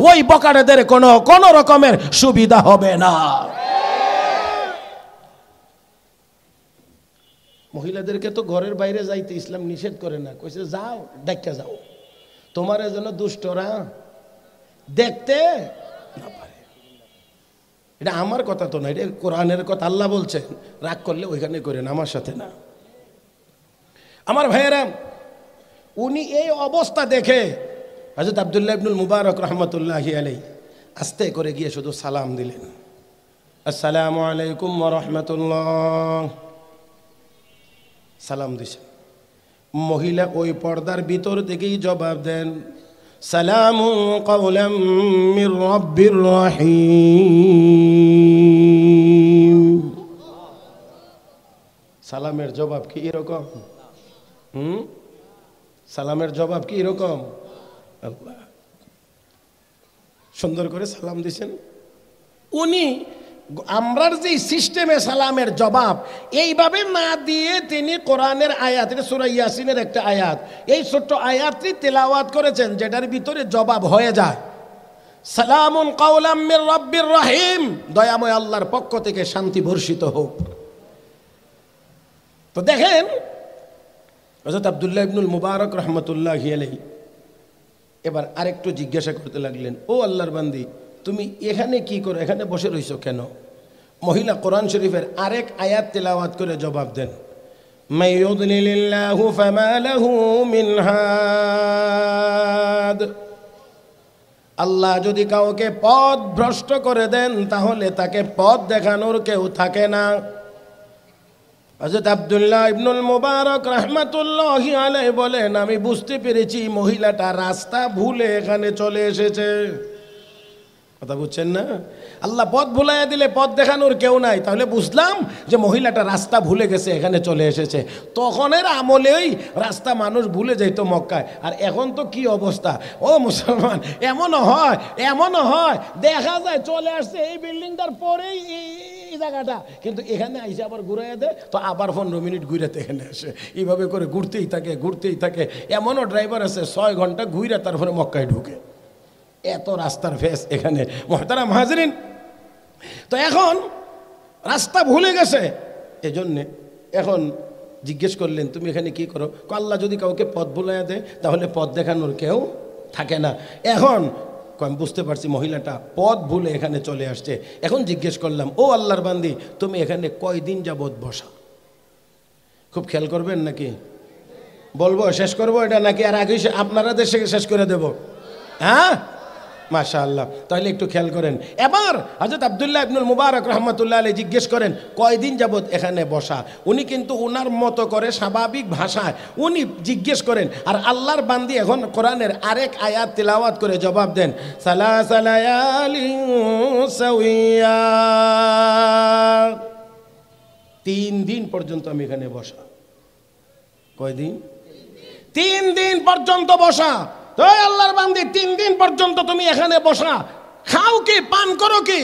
ওই বকাটেদের কোনো কোনো রকমের সুবিধা হবে না। মহিলাদেরকে তো ঘরের বাইরে যাইতে ইসলাম নিষেধ করে না, কইছে যাও, দেখতে যাও। তোমার যেন দুষ্টরা দেখতে? না পারে। এটা আমার কথা তো না, এটা কোরআনের কথা আল্লাহ বলছেন। রাগ করলে ওইখানে করেন, আমার সাথে না। আমার ভাইয়েরা, উনি এই অবস্থা দেখে হজরত আবদুল্লাহ ইবনুল মুবারক রহমতুল্লাহ আলাই আস্তে করে গিয়ে শুধু সালাম দিলেন। আসসালামু আলাইকুম রহমতুল্লাহ। সালাম দিছেন। মহিলা ওই পর্দার ভিতর থেকেই জবাব দেন সালাম কৌলাম মির রব্বির রহিম। সালামের জবাব কি এরকম? হুম? সালামের জবাব কি এরকম? সুন্দর করে সালাম দিছেন। উনি আমরার যে সিস্টেমে সালামের জবাব, এইভাবে না দিয়ে তিনি কোরআনের আয়াত, এটা সুরা ইয়াসিনের একটা আয়াত, এই ছোট্ট আয়াতটি তেলাওয়াত করেছেন, যেটার ভিতরে জবাব হয়ে যায়। সালামুন কাউলাম্মির রব্বির রহিম, দয়াময় আল্লাহর পক্ষ থেকে শান্তি বর্ষিত হোক। তো দেখেন হজরত আবদুল্লাহ ইবনুল মুবারক রহমতুল্লাহ আলাই এবার আরেকটু জিজ্ঞাসা করতে লাগলেন, ও আল্লাহর বান্দি তুমি এখানে কি করো? এখানে বসে রইছো কেন? মহিলা কোরআন শরীফের আরেক আয়াত তেলাওয়াত করে জবাব দেন। আল্লাহ যদি কাউকে পথ ভ্রষ্ট করে দেন, তাহলে তাকে পথ দেখানোর কেউ থাকে না। হজরত আবদুল্লাহ ইবনুল মুবারক রহমাতুল্লাহ আলাই বলেন, আমি বুঝতে পেরেছি মহিলাটা রাস্তা ভুলে এখানে চলে এসেছে। কথা বুঝছেন না? আল্লাহ পথ ভুলাইয়া দিলে পথ দেখানোর কেউ নাই। তাহলে বুঝলাম যে মহিলাটা রাস্তা ভুলে গেছে, এখানে চলে এসেছে। তখনের আমলেই রাস্তা মানুষ ভুলে যেত মক্কায়। আর এখন তো কি অবস্থা? ও মুসলমান, এমনও হয় এমনও হয়। দেখা যায় চলে আসছে এই বিল্ডিংটার পরেই এই জায়গাটা। কিন্তু এখানে আইসে আবার ঘুরাইয়া দেয়, তো আবার পনেরো মিনিট ঘুরাতে এখানে আসে। এইভাবে করে ঘুরতেই থাকে ঘুরতেই থাকে। এমনও ড্রাইভার আছে, ছয় ঘণ্টা ঘুরে তারপরে মক্কায় ঢুকে। এত রাস্তার ফেস এখানে। মহতারা মাহাজরিন তো এখন রাস্তা ভুলে গেছে। এজন্যে এখন জিজ্ঞেস করলেন, তুমি এখানে কি করো? আল্লাহ যদি কাউকে পথ ভুলাইয়া দেয়, তাহলে পথ দেখানোর কেউ থাকে না। এখন আমি বুঝতে পারছি মহিলাটা পথ ভুলে এখানে চলে আসছে। এখন জিজ্ঞেস করলাম, ও আল্লাহর বান্দি, তুমি এখানে কয়দিন যাবৎ বসা? খুব খেয়াল করবেন নাকি? বলব, শেষ করব এটা নাকি? আর আগে আপনারা দেশে শেষ করে দেব। হ্যাঁ? মাশা আল্লাহ তাহলে একটু খেয়াল করেন। এবার হজরত আবদুল্লাহ ইবনুল মুবারক রহমতুল্লাহ আলী জিজ্ঞেস করেন, কয়দিন যাবত এখানে বসা? উনি কিন্তু ওনার মতো করে স্বাভাবিক ভাষায় উনি জিজ্ঞেস করেন, আর আল্লাহর বান্দি এখন কোরআনের আরেক আয়াত তিলাওয়াত করে জবাব দেন সালা সালায়ালিন সাউইয়া তিন দিন পর্যন্ত আমি এখানে বসা। কয়দিন? তিন দিন পর্যন্ত বসা। আল্লাহর বান্দি, তিন দিন পর্যন্ত তুমি এখানে বসা খাও কি, পান করো কি?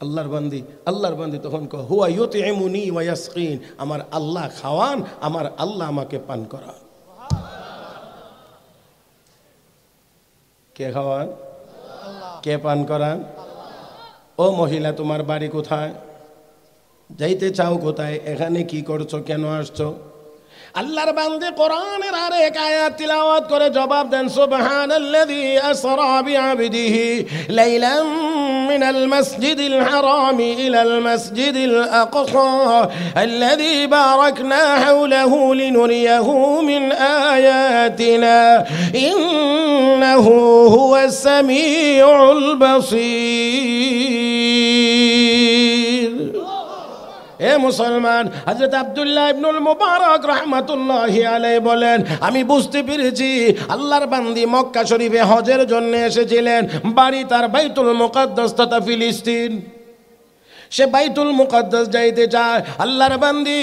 আল্লাহর বান্দি আল্লাহর বান্দি তখন হুয়া ইউত এমুনি ওয়াসকিন আমার আল্লাহ খাওয়ান, আমার আল্লাহ আমাকে পান করান। কে খাওয়ান? কে পান করান? ও মহিলা, তোমার বাড়ি কোথায়? যাইতে চাও কোথায়? এখানে কি করছ? কেন আসছো? আল্লাহর বান্দে কোরআনের আরেক আয়াত তিলাওয়াত করে জবাব দেন সুবহানাল্লাযী আসরা বিআবদিহি লাইলাম من المسجد الحرام إلى المسجد الأقصى الذي باركنا حوله لنريه من آياتنا إنه هو السميع البصير এ মুসলমান হজরত আবদুল্লাহ ইবনুল মুবারক রহমাতুল্লাহ আলাই বলেন, আমি বুঝতে পেরেছি, আল্লাহর বান্দি মক্কা শরীফে হজের জন্য এসেছিলেন, বাড়ি তার বাইতুল মুকদ্দাস তথা ফিলিস্তিন। সে বাইতুল মুকদ্দাস যাইতে চায়, আল্লাহর বান্দি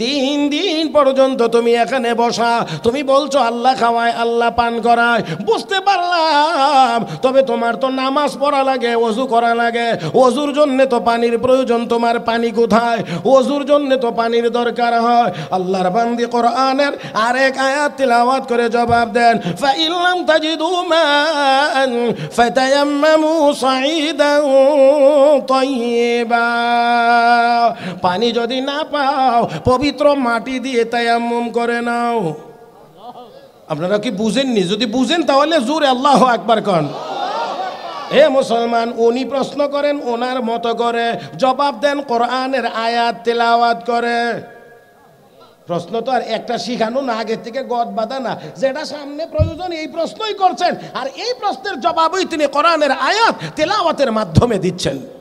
তিন দিন পর্যন্ত তুমি এখানে বসা, তুমি বলছো আল্লাহ খাওয়ায়, আল্লাহ পান করায়। বুঝতে পারলাম, তবে তোমার তো নামাজ পড়া লাগে অজু করা লাগে। অজুর জন্য তো পানির প্রয়োজন, তোমার পানি কোথায়? অজুর জন্য তো পানির দরকার হয়। আল্লাহর বান্দি কোরআনের আরেক আয়াত তিলাওয়াত করে জবাব দেন ফাইল্লাম তাজিদু মান ফাতায়াম্মামু সাঈদান তাইয়্যিবা পানি যদি না পাও পবিত্র মাটি দিয়ে তায়াম্মুম করে নাও। আপনারা কি বুঝেননি? যদি বুঝেন তাহলে জোরে আল্লাহ আকবার কন। হে মুসলমান, উনি প্রশ্ন করেন ওনার মতো করে জবাব দেন, কোরআনের আয়াত তেলাওয়াত করে। প্রশ্ন তো আর একটা শিখানো না, আগের থেকে গদ বাঁধা না। যেটা সামনে প্রয়োজন, এই প্রশ্নই করছেন। আর এই প্রশ্নের জবাবই তিনি কোরআনের আয়াত তেলাওয়াতের মাধ্যমে দিচ্ছেন।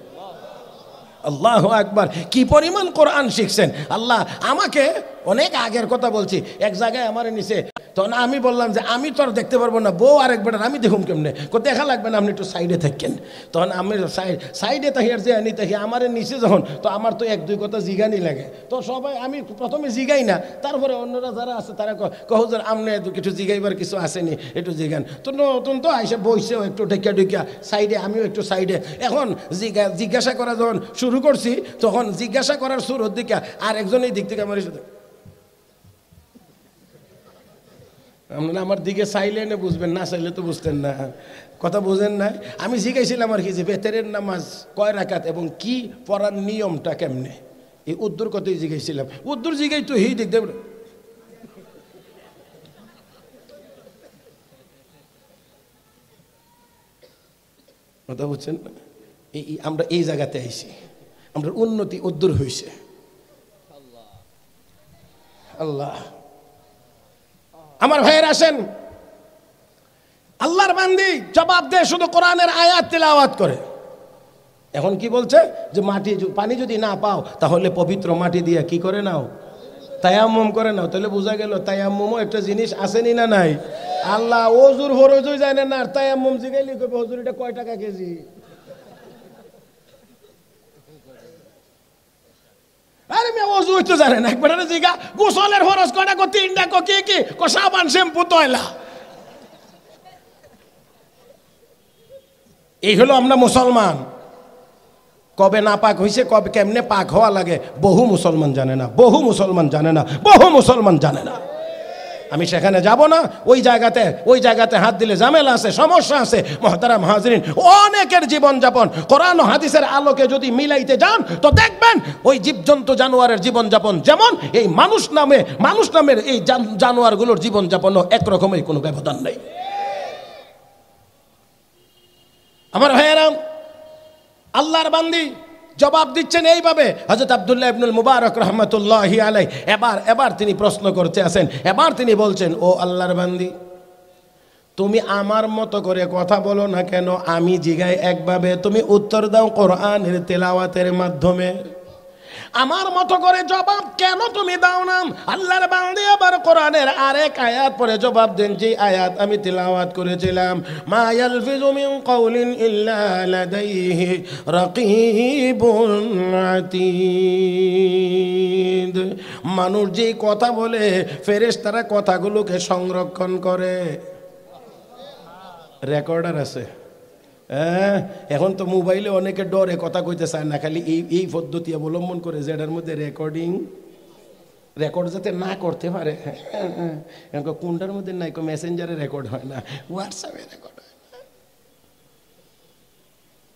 আল্লাহ আকবার। কি পরিমাণ কোরআন শিখছেন? আল্লাহ আমাকে অনেক আগের কথা বলছি। এক জায়গায় আমার নিচে তখন আমি বললাম যে, আমি তো আর দেখতে পারব না, বউ আর একবার আমি দেখুন কেমনে? কো দেখা লাগবে না, আপনি একটু সাইডে থাকেন। তখন আমি সাইড সাইডে আর যে আনি থাকি, আমার নিচে যখন, তো আমার তো এক, দুই কথা জিগানি লাগে। তো সবাই, আমি প্রথমে জিগাই না, তারপরে অন্যরা যারা আছে, তারা কহজার আমনে কিছু জিগাইবার কিছু আসেনি, একটু জিগান। তো নতুন তো আইসে বইছেও একটু ঢেকিয়া ঢুকিয়া সাইডে আমিও একটু সাইডে এখন জিজ্ঞা জিজ্ঞাসা করা যখন শুরু করছি, তখন জিজ্ঞাসা করার শুরুর দিকে, আর একজন এই দিক থেকে আমার সাথে আপনারা আমার দিকে চাইলে না বুঝবেন, না চাইলে তো বুঝতেন না। কথা বুঝেন না আমি শিখাইছিলাম আর কি যে বেতেরের নামাজ কয় রাখাত এবং কি পড়ার নিয়মটা কেমনে? এই উদ্দুর কথাই জিজ্ঞাসিলাম। উদ্দুর জিগাই তো হি দেব কথা বুঝছেন এই- আমরা এই জায়গাতে আইছি। আমরা উন্নতি উদ্দুর হয়েছে আল্লাহ। আমার ভাইয়ের আসেন। আল্লাহর বান্দি জবাব দেয় শুধু কোরআনের আয়াত তেলাওয়াত করে। এখন কি বলছে? যে মাটি পানি যদি না পাও, তাহলে পবিত্র মাটি দিয়ে কি করে নাও? তায়াম্মম করে নাও। তাহলে বোঝা গেল তায়াম্মমও একটা জিনিস আসেনি না নাই? আল্লাহ ওজুর হরজুই জানে না, আর তায়াম্মম জিগাইলি কবে হজুর, এটা কয় টাকা কেজি আরে মেয়ে অজুই তো জানেন, একবার জিগা, গোসলের খরচ কটা কো তিনটা কো, কি কি? কো, সাবান, শ্যাম্পু, তয়লা। এই হলো আমরা মুসলমান। কবে না পাক হয়েছে কবে কেমনে পাক হওয়া লাগে, বহু মুসলমান জানে না, বহু মুসলমান জানে না, বহু মুসলমান জানে না। আমি সেখানে যাব না, ওই জায়গাতে ওই জায়গাতে হাত দিলে ঝামেলা আছে, সমস্যা আছে। মহতারাম হাজরিন, অনেকের জীবনযাপন, কোরআন হাদিসের আলোকে যদি মিলাইতে যান, তো দেখবেন ওই জীবজন্তু জানোয়ারের জীবনযাপন যেমন, এই মানুষ নামে, মানুষ নামের এই জান- জানোয়ারগুলোর জীবনযাপনও একরকমের কোনো ব্যবধান নেই। আমার ভাইয়েরাম আল্লাহর বান্দি জবাব দিচ্ছেন এইভাবে। হজরত আবদুল্লাহ ইবনুল মুবারক রহমতুল্লাহ আলাই এবার এবার তিনি প্রশ্ন করতে আসেন। এবার তিনি বলছেন, ও আল্লাহর বান্দি, তুমি আমার মতো করে কথা বলো না কেন? আমি জিগাই একভাবে, তুমি উত্তর দাও কোরআনের তেলাওয়াতের মাধ্যমে। আমার মতো করে জবাব কেন তুমি দাও না? আল্লাহর বান্দি আবার কোরআনের আরেক আয়াত পরে জবাব দেন যে আয়াত আমি তিলাওয়াত করেছিলাম, মা ইয়ালফিজু মিন কাউলিন ইল্লা লাদাইহি রাকিবুন আতীদ। মানুষ যে কথা বলে, ফেরেশতারা কথাগুলোকে সংরক্ষণ করে। রেকর্ডার আছে। হ্যাঁ এখন তো মোবাইলে অনেকে ডরে, কথা কইতে চায় না, খালি এই এই পদ্ধতি অবলম্বন করে যে এটার মধ্যে রেকর্ডিং রেকর্ড যাতে না করতে পারে কোনটার মধ্যে নাই মেসেঞ্জারে রেকর্ড হয় না হোয়াটসঅ্যাপে রেকর্ড হয়।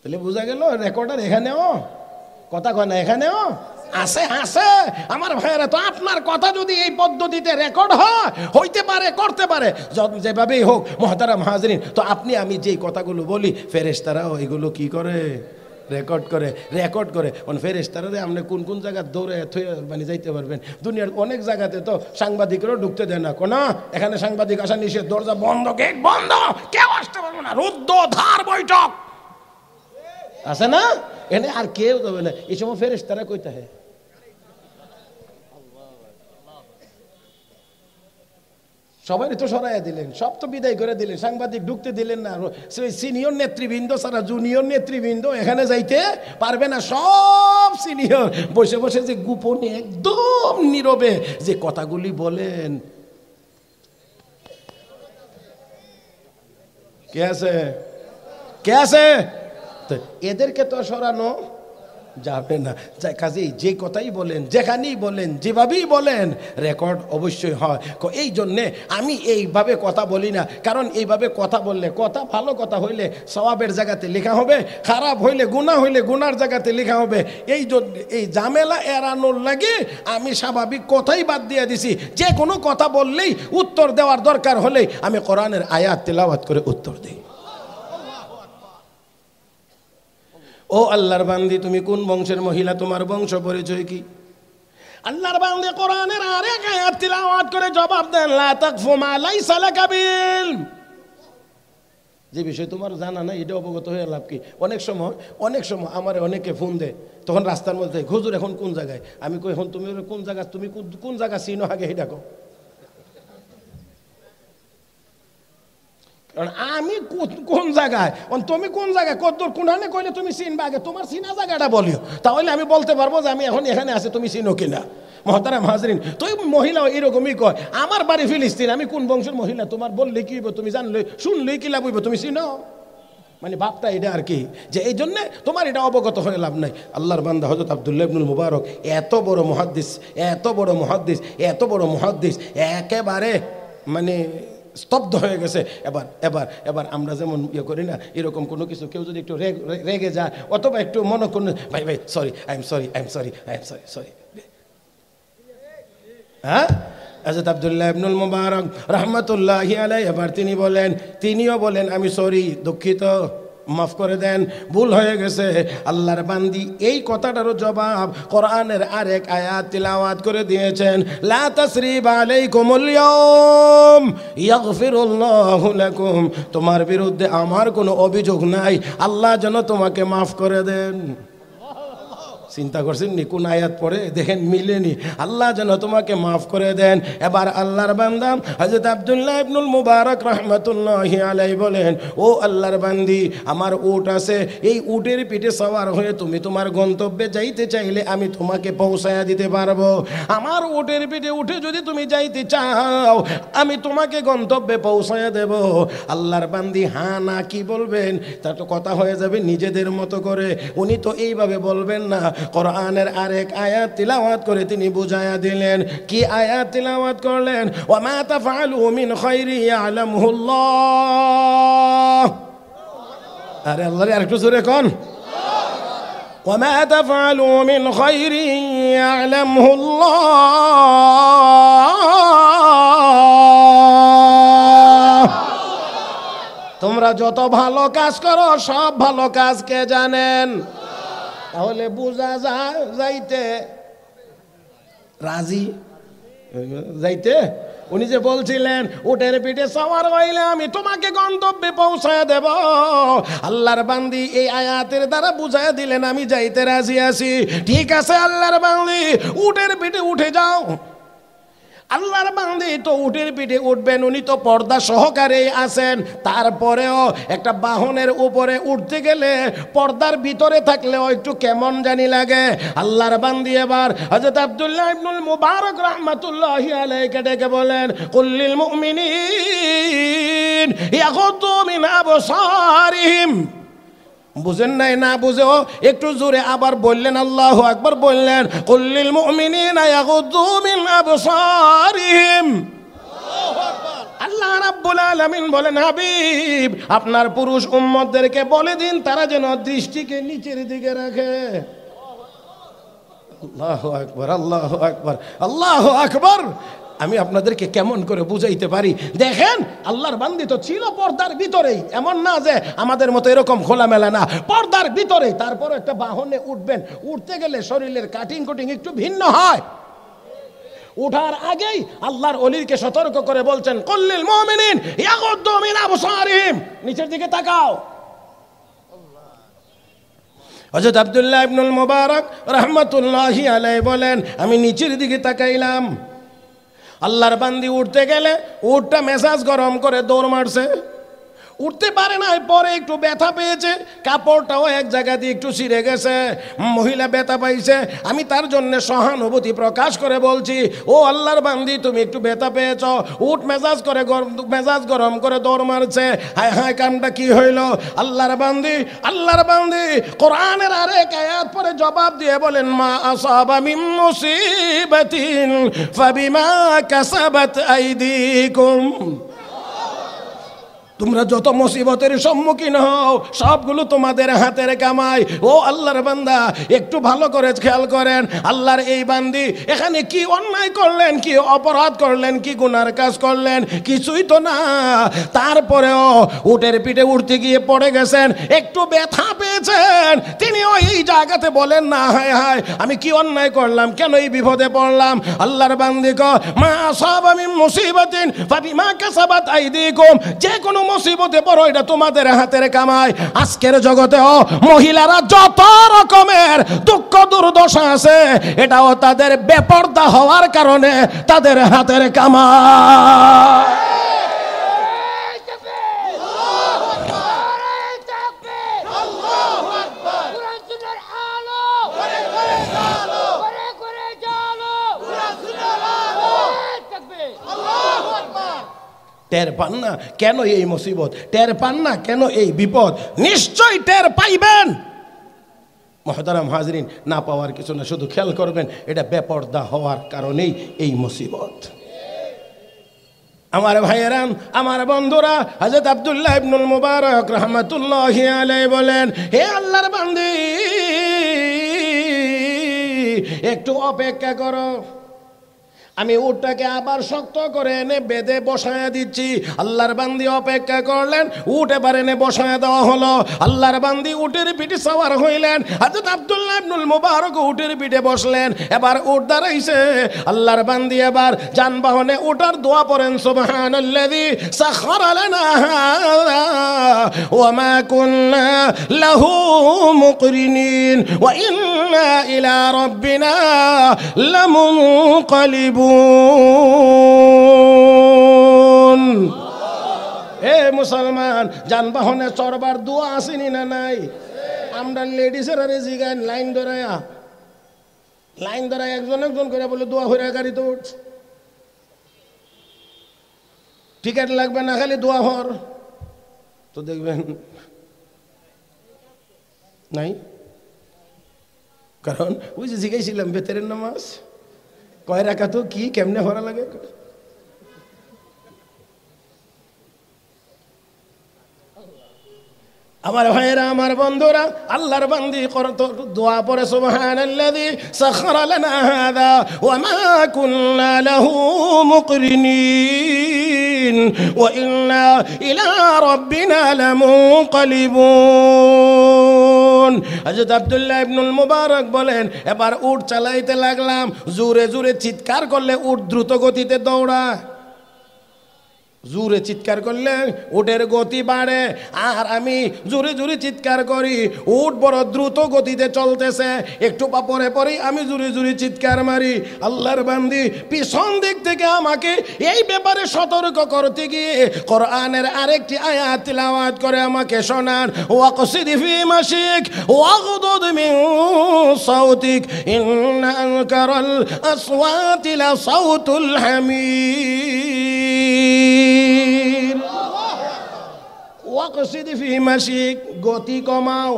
তাহলে বোঝা গেল রেকর্ডার এখানেও, কথা কয় না, এখানেও আছে আছে। আমার ভাইয়েরা, তো আপনার কথা যদি এই পদ্ধতিতে রেকর্ড হয়, হইতে পারে, করতে পারে। যেভাবেই হোক মহতারা মহাজরিন তো আপনি, আমি যেই কথাগুলো বলি, ফেরেশতারাও এগুলো কি করে? রেকর্ড করে রেকর্ড করে। মানে ফেরেশতারা আপনি কোন কোন জায়গা দৌড়ে মানে যাইতে পারবেন? দুনিয়ার অনেক জায়গাতে তো সাংবাদিকরাও ঢুকতে দেয় না। কোন এখানে সাংবাদিক আসা নিষেধ, দরজা বন্ধ গেট বন্ধ। কেউ আসতে পারবে না। রুদ্ধ ধার বৈঠক। আছে না? এনে আর কেউ দেবে না। এই সময় ফেরেস তারা কইতে হয় সবাই তো সরাইয়া দিলেন, সব তো বিদায় করে দিলেন, সাংবাদিক ঢুকতে দিলেন না সিনিয়র নেতৃবৃন্দ সারা জুনিয়র নেতৃবৃন্দ এখানে যাইতে পারবে না, সব সিনিয়র বসে বসে যে গোপনে একদম নীরবে যে কথাগুলি বলেন। কে আছে? কে আছে? এদেরকে তো সরানো যাবে না। কাজেই যে কথাই বলেন, যেখানেই বলেন, যেভাবেই বলেন রেকর্ড অবশ্যই হয়। এই জন্যে আমি এইভাবে কথা বলি না। কারণ এইভাবে কথা বললে, কথা ভালো কথা হইলে সবাবের জায়গাতে লেখা হবে, খারাপ হইলে গুণা হইলে গুনার জায়গাতে লেখা হবে। এই জন্য, এই ঝামেলা এড়ানোর লাগে আমি স্বাভাবিক কথাই বাদ দিয়ে দিছি। যে কোনো কথা বললেই উত্তর দেওয়ার দরকার হলেই আমি কোরআনের আয়াত তেলাওয়াত করে উত্তর দিই। ও আল্লাহর বান্দি, তুমি কোন বংশের মহিলা? তোমার বংশ পরিচয় কি? আল্লাহর বান্দি কোরআনের আরেক আয়াত তিলাওয়াত করে জবাব দেন, লা তাকফু মা লাইসা লাকা বিল। যে বিষয় তোমার জানা নাই, এটা অবগত হয়ে লাভ কি? অনেক সময় অনেক সময় আমার অনেকে ফোন দেয়, তখন রাস্তার মধ্যে, হুজুর, এখন কোন জায়গায়? আমি কই, এখন তুমি কোন জায়গা, তুমি কোন- জায়গা চিনো আগে সেটা কারণ আমি কোন- জায়গায়? তুমি কোন জায়গায়? কত দূর কোনখানে কইলে তুমি চিনবা আগে তোমার চিনা জায়গাটা বলিও। তাহলে আমি বলতে পারব যে আমি এখন এখানে আছি, তুমি চিনো কিনা? মহতারাম হাজরিন, তুই মহিলা এরকমই কয়। আমার বাড়ি ফিলিস্তিন, আমি কোন বংশের মহিলা? তোমার বললে কি তুমি জানলে, শুনলেই কি লাভ হইব? তুমি চিনো মানে ভাবটা এটা আর কি? যে এই জন্যে তোমার এটা অবগত হয়ে লাভ নাই। আল্লাহর বান্দা হজরত আবদুল্লাহ ইবনুল মুবারক, এত বড় মহাদ্দিস, এত বড় মহাদ্দিস, এত বড় মহাদ্দিস, একেবারে মানে স্তব্ধ হয়ে গেছে। এবার এবার এবার আমরা যেমন ইয়ে করি না, এরকম কোনো কিছু কেউ যদি একটু রেগ- যায়, অথবা একটু মনে করুন ভাই ভাই sorry I am sorry I am sorry I am sorry sorry হ্যাঁ? আজাদ আবদুল্লাহ ইবনুল মুবারক রহমতুল্লাহ আলাই এবার তিনি বলেন, তিনিও বলেন, আমি সরি দুঃখিত। মাফ করে দেন, ভুল হয়ে গেছে। আল্লাহর বান্দি এই কথাটারও জবাব কোরআনের আরেক আয়াত তিলাওয়াত করে দিয়েছেন তোমার বিরুদ্ধে আমার কোনো অভিযোগ নাই। আল্লাহ যেন তোমাকে মাফ করে দেন। চিন্তা করছেন নি, কোন আয়াত পরে দেখেন মিলেনি আল্লাহ যেন তোমাকে মাফ করে দেন। এবার আল্লাহর বান্দাম হজরত আব্দুল্লাহ ইবনুল মুবারক রহমতুল্লাহ আলাই বলেন, ও আল্লাহর বান্দি, আমার উট আছে। এই উটের পিঠে সওয়ার হয়ে তুমি তোমার গন্তব্যে যাইতে চাইলে আমি তোমাকে পৌঁছায়া দিতে পারব। আমার উটের পিঠে উঠে যদি তুমি যাইতে চাও, আমি তোমাকে গন্তব্যে পৌঁছায়া দেব। আল্লাহর বান্দি হা না কি বলবেন? তা তো কথা হয়ে যাবে নিজেদের মতো করে। উনি তো এইভাবে বলবেন না। কোরআনের আরেক আয়াত তিলাওয়াত করে তিনি বুঝায়া দিলেন কি আয়াত তিলাওয়াত করলেন ওয়া মা তাফআলু মিন খাইরি ইয়ালামুহুল্লাহ আরে আল্লাহ রে আরেকটু জোরে কোন وما تفعلوا من خير يعلمه الله তোমরা যত ভালো কাজ করো সব ভালো কাজ কে জানেন তাহলে বোঝা যা, যাইতে। রাজি? যাইতে? উনি যে বলছিলেন, উটের পিঠে সবার হইলে আমি তোমাকে গন্তব্যে পৌঁছায় দেব। আল্লাহর বান্দি এই আয়াতের দ্বারা বুঝায় দিলেন, আমি যাইতে রাজি আছি। ঠিক আছে, আল্লাহর বান্দি, উটের পিঠে উঠে যাও। আল্লাহর বান্দি তো উটের পিঠে উঠবেন, উনি তো পর্দা সহকারে আছেন। তারপরেও একটা বাহনের উপরে উঠতে গেলে পর্দার ভিতরে থাকলেও একটু কেমন জানি লাগে। আল্লাহর বান্দি এবার হযরত আব্দুল্লাহ ইবনুল মুবারক রাহমাতুল্লাহি আলাইহি ডেকে বলেন কুল্লিল মুমিনিন ইয়াগুদ্দু মিন আবসারিহিম। বুঝেন নাই, না বুঝেও একটু জোরে আবার বললেন, আল্লাহ আকবার বললেন কল্লিল আল্লাহ রাব্বুল আলামিন বলেন, হাবিব, আপনার পুরুষ উম্মতদেরকে বলে দিন, তারা যেন দৃষ্টিকে নিচের দিকে রাখে। আল্লাহ আকবার আল্লাহ আকবার আল্লাহ আকবার। আমি আপনাদেরকে কেমন করে বুঝাইতে পারি? দেখেন, আল্লাহর বান্দি তো ছিল পর্দার ভিতরেই। এমন না যে আমাদের মতো এরকম খোলামেলা না। পর্দার ভিতরেই। তারপর একটা বাহনে উঠবেন। উঠতে গেলে শরীরের কাটিং কুটিং একটু ভিন্ন হয়। উঠার আগেই আল্লাহর অলিরকে সতর্ক করে বলছেন, কল্লিল মুমিনিন ইয়াগুদ্দু মিন আবসারিহিম। নিচের দিকে তাকাও। হযরত আব্দুল্লাহ ইবনুল মুবারক রহমতুল্লাহি আলাই বলেন, আমি নিচের দিকে তাকাইলাম। আল্লাহর বান্দি উঠতে গেলে উঠটা মেসাজ গরম করে দৌড় মারছে। উঠতে পারে না পরে একটু ব্যথা পেয়েছে, কাপড়টাও এক জায়গা দিয়ে একটু ছিঁড়ে গেছে, মহিলা ব্যথা পাইছে। আমি তার জন্য সহানুভূতি প্রকাশ করে বলছি, ও আল্লাহর বান্দি, তুমি একটু ব্যথা পেয়েছ। উঠ, মেজাজ করে গরম মেজাজ গরম করে দৌড় মারছে। হায় হায় কামটা কি হইল? আল্লাহর বান্দি আল্লাহর বান্দি। কোরআনের আরেক আয়াত পরে জবাব দিয়ে বলেন, মা আসাবা মিন মুসিবাতিন, ফাবিমা কাসাবাত আইদিকুম। তোমরা যত মুসিবতের সম্মুখীন হও, সবগুলো তোমাদের হাতের কামাই। ও আল্লাহর বান্দা, একটু ভালো করে খেয়াল করেন, আল্লাহর এই বান্দি, এখানে কি অন্যায় করলেন, কি অপরাধ করলেন, কি গুনার কাজ করলেন, কিছুই তো না। তারপরেও উটের পিঠে উঠতে গিয়ে পড়ে গেছেন, একটু ব্যথা পেয়েছেন। তিনিও এই জায়গাতে বলেন, না, হায় হায়, আমি কি অন্যায় করলাম, কেন এই বিপদে পড়লাম? আল্লাহর বান্দি মা সব আমি মুসিবতিন ভাবি মা কাসাবাত আইদিকুম। যে কোনো মুসিবতে পড়ো, এটা তোমাদের হাতের কামাই। আজকের জগতেও মহিলারা যত রকমের দুঃখ দুর্দশা আছে, এটাও তাদের বেপর্দা হওয়ার কারণে তাদের হাতের কামাই। টের পান না কেন এই মুসিবত? টের পান না কেন এই বিপদ? নিশ্চয় টের পাইবেন। মহতারাম হাজরিন, না পাওয়ার কিছু না, শুধু খেয়াল করবেন, এটা বেপর্দা হওয়ার কারণেই এই মুসিবত। আমার ভাইয়েরাম আমার বন্ধুরা হজরত আবদুল্লাহ ইবনুল মুবারক রহমতুল্লাহ আলাই বলেন, হে আল্লাহর বান্দি, একটু অপেক্ষা করো। আমি উটটাকে আবার শক্ত করে এনে বেঁধে বসায় দিচ্ছি। আল্লাহর বান্দি অপেক্ষা করলেন, উট এবার এনে বসায় দেওয়া হলো। আল্লাহর বান্দি উটের পিঠে সওয়ার হইলেন হাজরত আব্দুল্লাহ ইবনুল মুবারক উটের পিঠে বসলেন, এবার উট দাঁড়াইছে। আল্লাহর বান্দি এবার যানবাহনে উটার দোয়া পড়েন, সুবহানাল্লাযী সাখারা লানা ওয়া মা কুন্না লাহু মুকরিনিন ওয়া ইন্না ইলা রাব্বিনা লামুনকালিবুন এ মুসলমান, যানবাহনে চড়বার দোয়া আসেনি না নাই? আমরা লেডিসের আরে জিগান লাইন ধরায়া, লাইন ধরায় একজন একজন করে বলে, দোয়া হইরা গাড়ি তো টিকিট লাগবে না, খালি দোয়া হর তো দেখবেন, নাই? কারণ ওই যে জিজ্ঞাসিলাম বেতেরের নামাজ। কয় রাখা তো কি কেমনে হরা লাগে? আমার ভাইয়েরা, আমার বন্ধুরা, আল্লাহর বান্দি করত দোয়া পড়ে, সুবহানাল্লাযী সাখারা লানা হাযা ওয়া মা কুন্না লাহু মুকরিনিন ওয়া ইন্না ইলা রাব্বিনা লামুনকালিবুন। হযরত আব্দুল্লাহ ইবনুল মুবারক বলেন, এবার উট চালাইতে লাগলাম, জোরে জোরে চিৎকার করলে উট দ্রুত গতিতে দৌড়ায়। জোরে চিৎকার করলে উটের গতি বাড়ে। আর আমি জোরে জোরে চিৎকার করি উট বড় দ্রুত গতিতে চলতেছে। একটু পা পরে পরেই আমি জোরে জোরে চিৎকার মারি। আল্লাহর বান্দি, পিছন দিক থেকে আমাকে এই ব্যাপারে সতর্ক করতে গিয়ে কোরআনের আরেকটি আয়াত তিলাওয়াত করে আমাকে শোনান। ওয়াকসিদি ফি মাসিক ওয়াগদুদ মিন সাউতিক ইন্না আনকারাল আসওয়াতি লা সাউতুল হামির ওয়াকসিদি ফি মাসিক গতি কমাও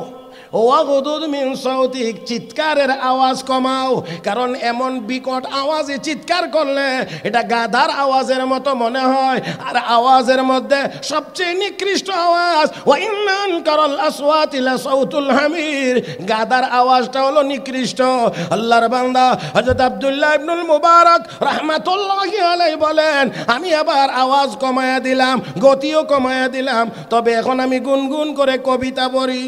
চিৎকারের আওয়াজ কমাও, কারণ এমন বিকট আওয়াজে চিৎকার করলে এটা গাধার আওয়াজের মতো মনে হয়, আর আওয়াজের মধ্যে সবচেয়ে নিকৃষ্ট আওয়াজ ও ওয়াইন্নান করল আসওয়াতিলা সাউতুল হামির। গাধার আওয়াজটা হলো নিকৃষ্ট। আল্লাহর বান্দা হযরত আব্দুল্লাহ ইবনুল মুবারক রাহমাতুল্লাহি আলাইহি বলেন, আমি আবার আওয়াজ কমায়া দিলাম, গতিও কমায়া দিলাম, তবে এখন আমি গুনগুন করে কবিতা পড়ি।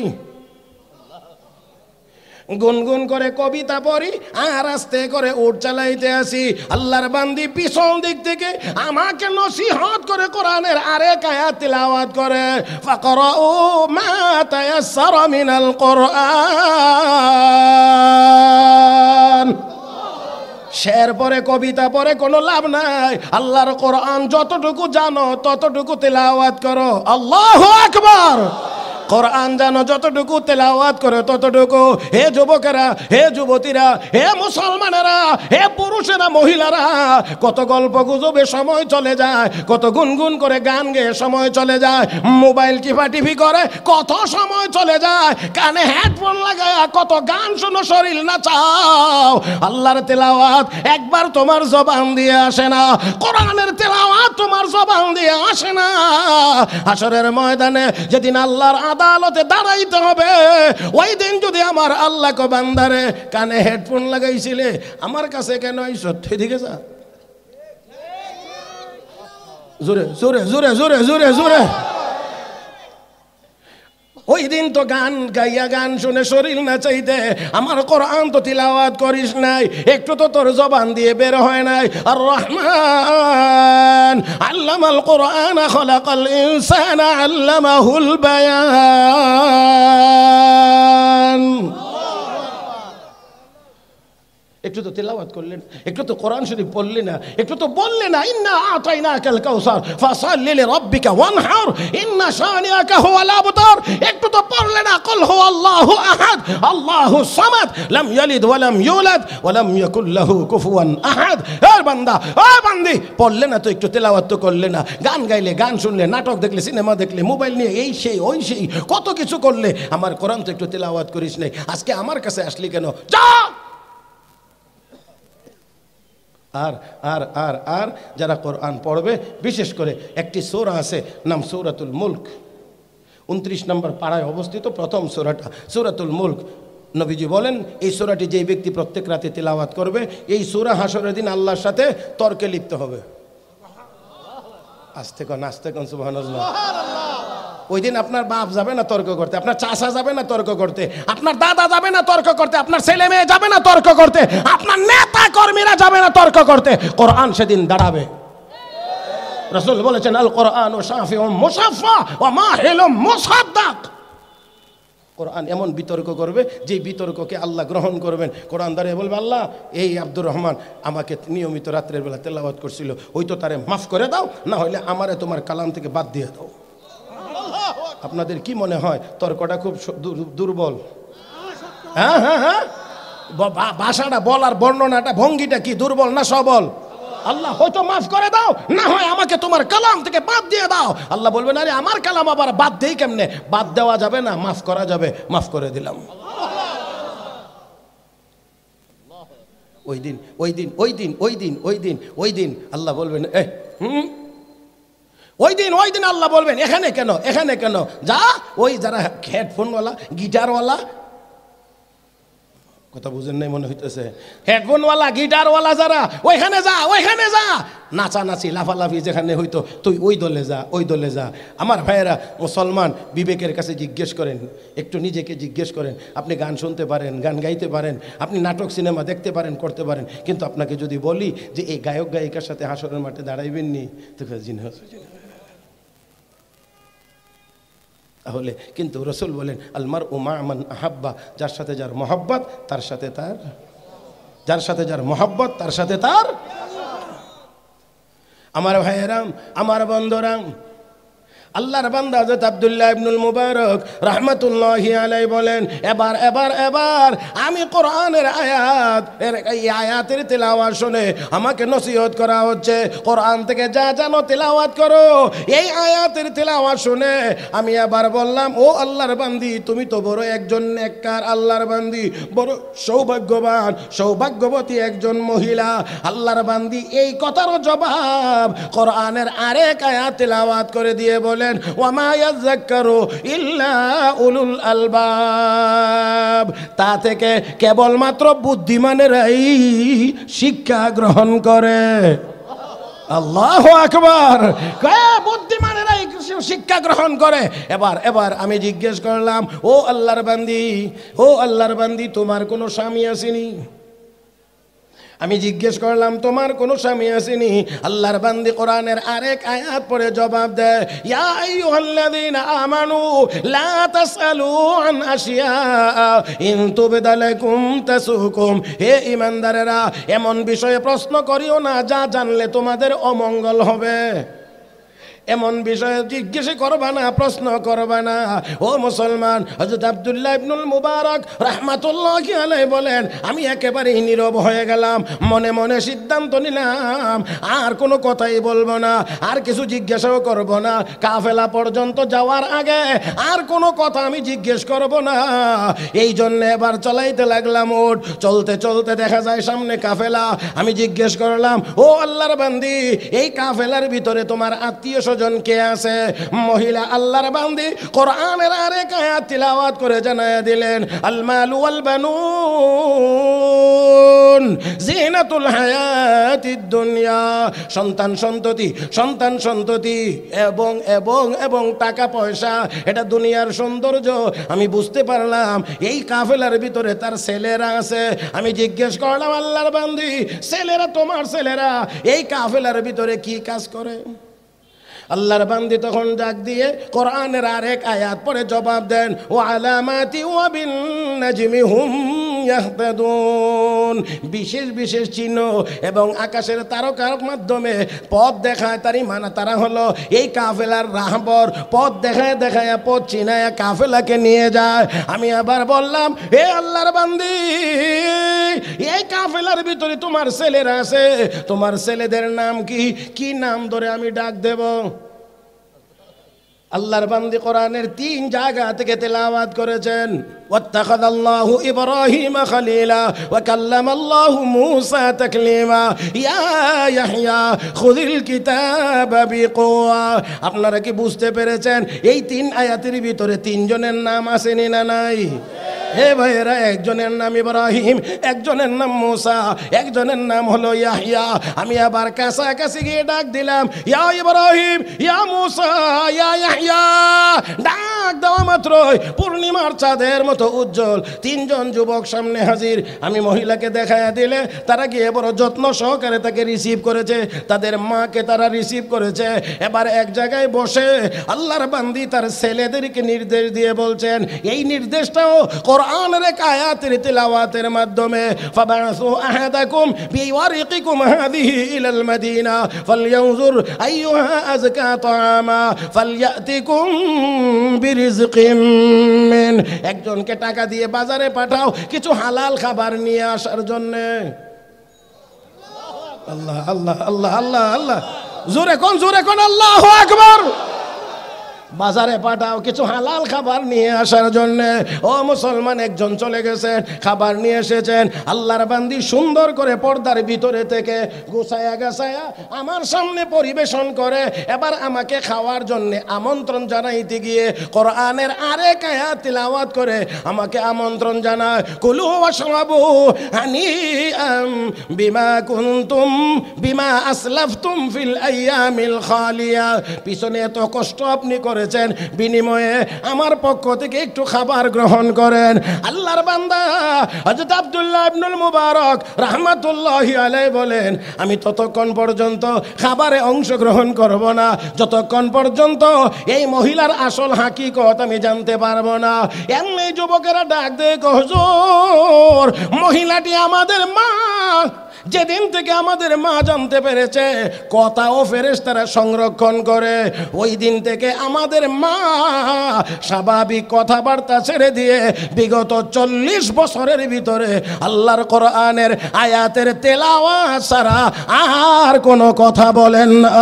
গুনগুন করে কবিতা পড়ি, আর আস্তে করে উঠ চালাইতে আসি। আল্লাহর বান্দি পিছন দিক থেকে আমাকে নসিহত করে কোরআনের আরে কায়া তিলাওয়াত করে, ফাকরাউ মা তায়াসসারা মিনাল কোরআন। শের পরে কবিতা পরে কোনো লাভ নাই। আল্লাহর কোরআন যতটুকু জানো ততটুকু তেলাওয়াত করো। আল্লাহ আকবার! কোরআন জানো, যতটুকু তেলাওয়াত করে ততটুকু। হে যুবকেরা, হে যুবতীরা, হে মুসলমানেরা, হে পুরুষেরা, মহিলারা, কত গল্প গুজবে, সময় চলে যায়, কত গুনগুন করে গান গেয়ে সময় চলে যায়, মোবাইল টিপা টিভি করে, কত সময় চলে যায়, কানে হেডফোন লাগায় কত গান শোনো, শরীর না চাও আল্লাহর তেলাওয়াত একবার তোমার জবান দিয়ে আসে না, কোরআনের তেলাওয়াত তোমার জবান দিয়ে আসে না। হাসরের ময়দানে যেদিন আল্লাহর আদালতে দাঁড়াইতে হবে। ওই দিন যদি আমার আল্লাহ বান্দারে কানে হেডফোন লাগাইছিলে, আমার কাছে কেন এই সত্যি দিকে যা জোরে জোরে জোরে জোরে জোরে জোরে। ওই দিন তো গান গাইয়া গান শুনে শরীর না চাইতে আমার কোরআন তো তিলাওয়াত করিস নাই, একটু তো তোর জবান দিয়ে বের হয় নাই। আর রহমান, আল্লামাল কোরআন খলাকাল ইনসান, আল্লামাহুল বায়ান। একটু তো তেলাওয়াত করলেন, একটু তো কোরআন শরীফ পড়লে না, একটু তো বললে না, ইন্না আতাইনা কাল কাউসার, ফাসাল্লি লিরাব্বিকা ওয়ানহার, ইন্না শানিয়াকা হুয়াল আবতার। একটু তো পড়লে না, কল হু আল্লাহু আহাদ, আল্লাহু সামাদ, লাম ইয়ালিদ ওয়া লাম ইউলাদ, ওয়া লাম ইয়াকুল লাহু কুফুয়ান আহাদ। হে বান্দা ও বান্দি, পড়লে না তো একটু তেলাওয়াত তো করলে না, গান গাইলে, গান শুনলে, নাটক দেখলে, সিনেমা দেখলে, মোবাইল নিয়ে এই সেই, ওই সেই, কত কিছু করলে, আমার কোরআন তো একটু তেলাওয়াত করিস নাই, আজকে আমার কাছে আসলি কেন? যা! আর আর আর আর যারা কোরআন পড়বে, বিশেষ করে একটি সৌরা আছে, নাম সৌরাতুল মুল্ক। উনত্রিশ নম্বর পাড়ায় অবস্থিত প্রথম সৌরাটা, সৌরাতুল মুল্ক। নবীজি বলেন, এই সোরাটি যেই ব্যক্তি প্রত্যেক রাতে তেলাওয়াত করবে, এই সোরা হাসরের দিন আল্লাহর সাথে তর্কে লিপ্ত হবে। আস্তে কন আস্তে কন, সুবহানাল্লাহ। ওই দিন আপনার বাপ যাবে না তর্ক করতে, আপনার চাষা যাবে না তর্ক করতে, আপনার দাদা যাবে না তর্ক করতে, আপনার ছেলে মেয়ে যাবে না তর্ক করতে, আপনার নেতা কর্মীরা যাবে না তর্ক করতে, কোরআন সেদিন দাঁড়াবে। রসুল বলেছেন, আল কোরআন ও শাফি ও মুসাফা ও ও মুসাদ্দাক। কোরআন এমন বিতর্ক করবে যে বিতর্ককে আল্লাহ গ্রহণ করবেন। কোরআন দাঁড়িয়ে বলবে, আল্লাহ, এই আব্দুর রহমান আমাকে নিয়মিত রাত্রের বেলা তেলাওয়াত করছিল, ওই তো তারে মাফ করে দাও, না হলে আমারে তোমার কালাম থেকে বাদ দিয়ে দাও। আপনাদের কি মনে হয়? তর্কটা খুব দুর্বল। হ্যাঁ হ্যাঁ হ্যাঁ। ভাষাটা বলার বর্ণনাটা, ভঙ্গিটা কি দুর্বল না সবল? আল্লাহ হয়তো মাফ করে দাও, না হয় আমাকে তোমার কালাম থেকে বাদ দিয়ে দাও। আল্লাহ বলবেন, আরে, আমার কালাম আবার বাদ দেই কেমনে? বাদ দেওয়া যাবে না, মাফ করা যাবে, মাফ করে দিলাম। ওই দিন ওই দিন ওই দিন ওই দিন ওই দিন ওই দিন, আল্লাহ বলবেন এ হুম ওই দিন ওই দিন আল্লাহ বলবেন, এখানে কেন? এখানে কেন? যা, ওই যারা হেডফোনওয়ালা, গিটারওয়ালা, কথা বুঝেন নাই, মনে হইতেছে। হেডফোনওয়ালা, গিটারওয়ালা যারা, ওইখানে যা ওইখানে যা। নাচানাচি, লাফালাফি যেখানে হইতো, তুই ওই দলে যা, ওই দলে যা। আমার ভাইয়েরা মুসলমান বিবেকের কাছে জিজ্ঞেস করেন, একটু নিজেকে জিজ্ঞেস করেন, আপনি গান শুনতে পারেন, গান গাইতে পারেন, আপনি নাটক, সিনেমা দেখতে পারেন, করতে পারেন, কিন্তু আপনাকে যদি বলি যে এই গায়ক, গায়িকার সাথে হাসরের মাঠে দাঁড়াইবেন নি তো জিন তাহলে কিন্তু রসুল বলেন আলমার উমা আমান আহাব্বা যার সাথে যার মহাব্বত, তার সাথে তার, যার সাথে যার মহাব্বত, তার সাথে তার। আমার ভাইয়েরাম, আমার বন্ধুরাম আল্লাহর বান্দা হযরত আব্দুল্লাহ ইবনুল মুবারক রাহমাতুল্লাহি আলাই বলেন, এবার এবার এবার আমি কোরআনের আয়াত, এর এই আয়াতের তেলাওয়াত শুনে আমাকে নসিহত করা হচ্ছে। কোরআন থেকে যা জানো তেলাওয়াত করো। এই আয়াতের তেলাওয়াত শুনে আমি এবার বললাম, ও আল্লাহর বান্দি, তুমি তো বড় একজন নেককার আল্লাহর বান্দি, বড় সৌভাগ্যবান, সৌভাগ্যবতী একজন মহিলা। আল্লাহর বান্দি, এই কথার জবাব কোরআনের আরেক আয়াত তেলাওয়াত করে দিয়ে বলেন তা থেকে কেবলমাত্র বুদ্ধিমানেরাই শিক্ষা গ্রহণ করে। আল্লাহ আকবার! বুদ্ধিমানেরা এই শিক্ষা গ্রহণ করে? এবার এবার আমি জিজ্ঞেস করলাম, ও আল্লাহর বান্দি, ও আল্লাহর বান্দি, তোমার কোনো স্বামী আসেনি? আমি জিজ্ঞেস করলাম, তোমার কোনো স্বামী আসেনি? আল্লাহর বান্দি কোরআনের আরেক আয়াত পরে জবাব দেয়, ইয়া আইয়ুহাল্লাযীনা আমানু লা তাসআলু আন আশিয়া, ইন তুবদালাকুম তাসুকুম হে ঈমানদারেরা এমন বিষয়ে প্রশ্ন করিও না, যা জানলে তোমাদের অমঙ্গল হবে। এমন বিষয়ে জিজ্ঞেস করবা না, প্রশ্ন করবা না। ও মুসলমান হজরত আব্দুল্লাহ ইবনুল মুবারক রাহমাতুল্লাহ আলাই বলেন, আমি একেবারেই নীরব হয়ে গেলাম, মনে মনে সিদ্ধান্ত নিলাম, আর কোনো কথাই বলব না, আর কিছু জিজ্ঞাসাও করব না। কাফেলা পর্যন্ত যাওয়ার আগে আর কোনো কথা আমি জিজ্ঞেস করব না। এই জন্য এবার চলাইতে লাগলাম ওট চলতে চলতে দেখা যায় সামনে কাফেলা। আমি জিজ্ঞেস করলাম, ও আল্লাহর বান্দি, এই কাফেলার ভিতরে তোমার আত্মীয় স্বজন কে আছে। মহিলা আল্লাহর বান্দি কোরআনের আরেক আয়াত তিলাওয়াত করে জানায় দিলেন আল মালু ওয়াল বানুন জিনাতুল দুনিয়া। সন্তান সন্ততি সন্তান সন্ততি, এবং এবং এবং টাকা পয়সা, এটা দুনিয়ার সৌন্দর্য। আমি বুঝতে পারলাম এই কাফেলার ভিতরে তার ছেলেরা আছে। আমি জিজ্ঞেস করলাম, আল্লাহর বান্দি, ছেলেরা তোমার ছেলেরা, এই কাফেলার ভিতরে কি কাজ করে? আল্লাহর বান্দি তখন ডাক দিয়ে কোরআনের আরেক আয়াত পরে জবাব দেন ও আলামাতি ও বিন নাজমি হুম ইয়াহতাদুন। বিশেষ বিশেষ চিহ্ন এবং আকাশের তারকার মাধ্যমে পথ দেখায় তারই মানা তারা হলো এই কাফেলার রাহবর। পথ দেখায় দেখায়, পথ চিনায় কাফেলাকে নিয়ে যায়। আমি আবার বললাম হে আল্লাহর বান্দি, এই কাফেলার ভিতরে তোমার ছেলেরা আছে। তোমার ছেলেদের নাম কি? কি নাম ধরে আমি ডাক দেব? আল্লাহর বান্দি কোরআনের তিন জায়গা থেকে তেলাওয়াত করেছেন। واتخذ الله إبراهيم خليلا وكلم الله موسى تكليما يا يحيى خذ الكتاب بقوة আপনারা কি বুঝতে পেরেছেন এই তিন আয়াতের ভিতরে তিনজনের নাম আসেনি না নাই হে ভাইয়েরা একজনের নাম ইব্রাহিম একজনের নাম মুসা একজনের নাম হলো ইয়াহিয়া আমি আবার কাছাকাছি গিয়ে ডাক দিলাম ইয়া ইব্রাহিম ইয়া মুসা ইয়া ইয়াহিয়া ডাক দেওয়া মাত্রই পূর্ণিমার চাঁদের মতো উজ্জ্বল তিনজন যুবক সামনে হাজির। আমি মহিলাকে দেখায়া দিলে, তারা গিয়ে বড় যত্ন সহকারে তাকে রিসিভ করেছে। তাদের মাকে তারা রিসিভ করেছে। এবার এক জায়গায় বসে আল্লাহর বান্দি তার ছেলেদেরকে নির্দেশ দিয়ে বলছেন, এই নির্দেশটাও কোরআনের এক আয়াতের তিলাওয়াতের মাধ্যমে। মিন। একজনকে টাকা দিয়ে বাজারে পাঠাও, কিছু হালাল খাবার নিয়ে আসার জন্যে। আল্লাহ আল্লাহ আল্লাহ আল্লাহ আল্লাহ। জোরে কোন জোরে কোন? আল্লাহ আকবার। বাজারে পাঠাও, কিছু হালাল খাবার নিয়ে আসার জন্য। ও মুসলমান, একজন চলে গেছেন, খাবার নিয়ে এসেছেন। আল্লাহর বান্দি সুন্দর করে পর্দার ভিতরে থেকে গুছায়া গাছায়া আমার সামনে পরিবেশন করে। এবার আমাকে খাওয়ার জন্য আমন্ত্রণ জানাইতে গিয়ে কোরআনের আরেক আয়াত তিলাওয়াত করে আমাকে আমন্ত্রণ জানায়, কুলু ওয়াশরাবু হানিআম বিমা কুনতুম বিমা আসলাফতুম ফিল আইয়ামিল খালিয়া। পিছনে এত কষ্ট আপনি করেছেন, বিনিময়ে আমার পক্ষ থেকে একটু খাবার গ্রহণ করেন। আল্লাহর বান্দা হযরত আব্দুল্লাহ ইবনুল মুবারক রাহমাতুল্লাহি আলাইহি বলেন, আমি ততক্ষণ পর্যন্ত খাবারে অংশগ্রহণ করব না। যতক্ষণ পর্যন্ত এই মহিলার আসল হাকিকত আমি জানতে পারব না। এমনি যুবকেরা ডাক দেয় হুজুর, মহিলাটি আমাদের মা যেদিন থেকে আমাদের মা জানতে পেরেছে, কথা ও ফেরেস তারা সংরক্ষণ করে, ওই দিন থেকে আমাদের মা স্বাভাবিক কথাবার্তা ছেড়ে দিয়ে বিগত চল্লিশ বছরের ভিতরে আল্লাহর কোরআনের আয়াতের তেলাওয়া ছাড়া আর কোনো কথা বলেন না।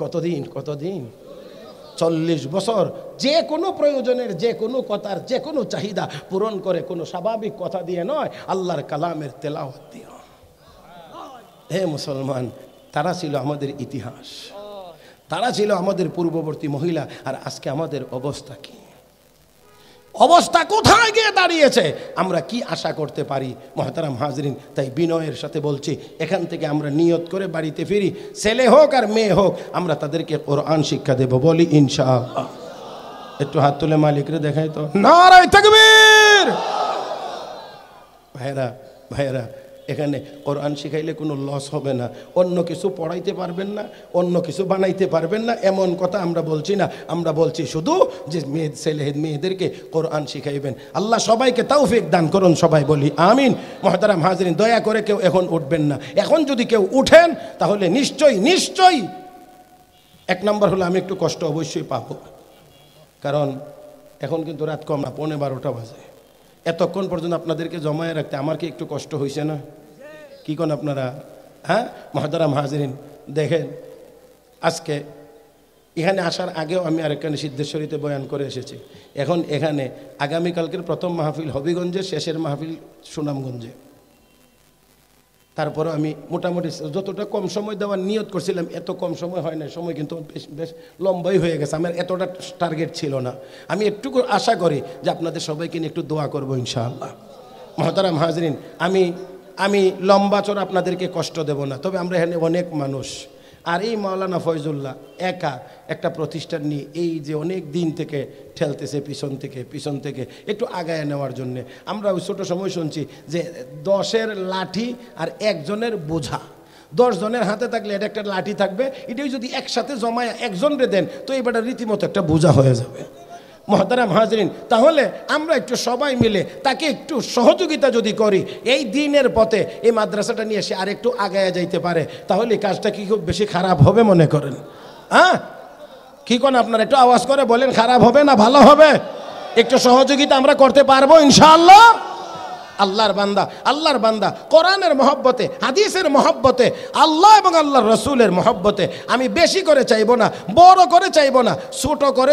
কতদিন কতদিন? চল্লিশ বছর যে কোনো প্রয়োজনের, যে কোনো কথার, যে কোনো চাহিদা পূরণ করে কোনো স্বাভাবিক কথা দিয়ে নয়, আল্লাহর কালামের তেলাওয়াত দিয়ে হে মুসলমান, তারা ছিল আমাদের ইতিহাস। তারা ছিল আমাদের পূর্ববর্তী মহিলা, আর আজকে আমাদের অবস্থা কি? অবস্থা কোথায় গিয়ে দাঁড়িয়েছে? আমরা কি আশা করতে পারি? মহতারাম হাজরিন, তাই বিনয়ের সাথে বলছি, এখান থেকে আমরা নিয়ত করে বাড়িতে ফিরি। ছেলে হোক আর মেয়ে হোক, আমরা তাদেরকে কোরআন শিক্ষা দেব বলি ইনশা একটু হাত তুলে মালিকরে দেখাই তো। নারায় থাকবে ভাইরা ভাইরা এখানে কোরআন শিখাইলে কোনো লস হবে না। অন্য কিছু পড়াইতে পারবেন না, অন্য কিছু বানাইতে পারবেন না, এমন কথা আমরা বলছি না। আমরা বলছি শুধু যে মেয়ে, ছেলে, মেয়েদেরকে কোরআন শিখাইবেন। আল্লাহ সবাইকে তৌফিক দান করুন, সবাই বলি আমিন। মহতারাম হাজরিন, দয়া করে কেউ এখন উঠবেন না। এখন যদি কেউ উঠেন, তাহলে নিশ্চয়ই নিশ্চয়ই। এক নম্বর হলো আমি একটু কষ্ট অবশ্যই পাবো। কারণ এখন কিন্তু রাত কম না, পৌনে বারোটা বাজে। এতক্ষণ পর্যন্ত আপনাদেরকে জমায়ে রাখতে আমার কি একটু কষ্ট হয়েছে না? কি কোন আপনারা? হ্যাঁ? মহাদারাম হাজরিন, দেখেন, আজকে এখানে আসার আগেও আমি আরেকখানে সিদ্ধেশ্বরীতে বয়ান করে এসেছি। এখন এখানে আগামীকালকের প্রথম মাহফিল হবিগঞ্জে শেষের মাহফিল সুনামগঞ্জে। তারপরে আমি মোটামুটি যতটা কম সময় দেওয়ার নিয়ত করছিলাম, এত কম সময় হয় না সময় কিন্তু বেশ বেশ লম্বাই হয়ে গেছে। আমার এতটা টার্গেট ছিল না। আমি একটুকু আশা করি যে আপনাদের সবাইকে নিয়ে একটু দোয়া করব ইনশাআল্লাহ। মহতারাম হাজরিন, আমি আমি লম্বা চড় আপনাদেরকে কষ্ট দেব না। তবে আমরা এখানে অনেক মানুষ। আর এই মাওলানা ফয়জুল্লাহ একা একটা প্রতিষ্ঠান নিয়ে এই যে অনেক দিন থেকে ঠেলতেছে পিছন থেকে পিছন থেকে, একটু আগায় নেওয়ার জন্যে। আমরা ওই ছোটো সময় শুনছি যে দশের লাঠি আর একজনের বোঝা। দশ জনের হাতে থাকলে এটা একটা লাঠি থাকবে, এটাই যদি একসাথে জমায় একজনরে দেন, তো এবার রীতিমতো একটা বোঝা হয়ে যাবে। মহতারাম হাজরিন, তাহলে আমরা একটু সবাই মিলে তাকে একটু সহযোগিতা যদি করি, এই দিনের পথে এই মাদ্রাসাটা নিয়ে এসে আরেকটু আগায় যাইতে পারে, তাহলে এই কাজটা কি খুব বেশি খারাপ হবে মনে করেন? হ্যাঁ? কি কোন আপনার একটু আওয়াজ করে বলেন, খারাপ হবে না ভালো হবে? একটু সহযোগিতা আমরা করতে পারব ইনশাআল্লাহ? আল্লাহর বান্দা আল্লাহর বান্দা, কোরআনের মহব্বতে, হাদিসের মহব্বতে, আল্লাহ এবং আল্লাহর রসুলের মহব্বতে, আমি বেশি করে চাইব না, বড় করে চাইব না, ছোট করে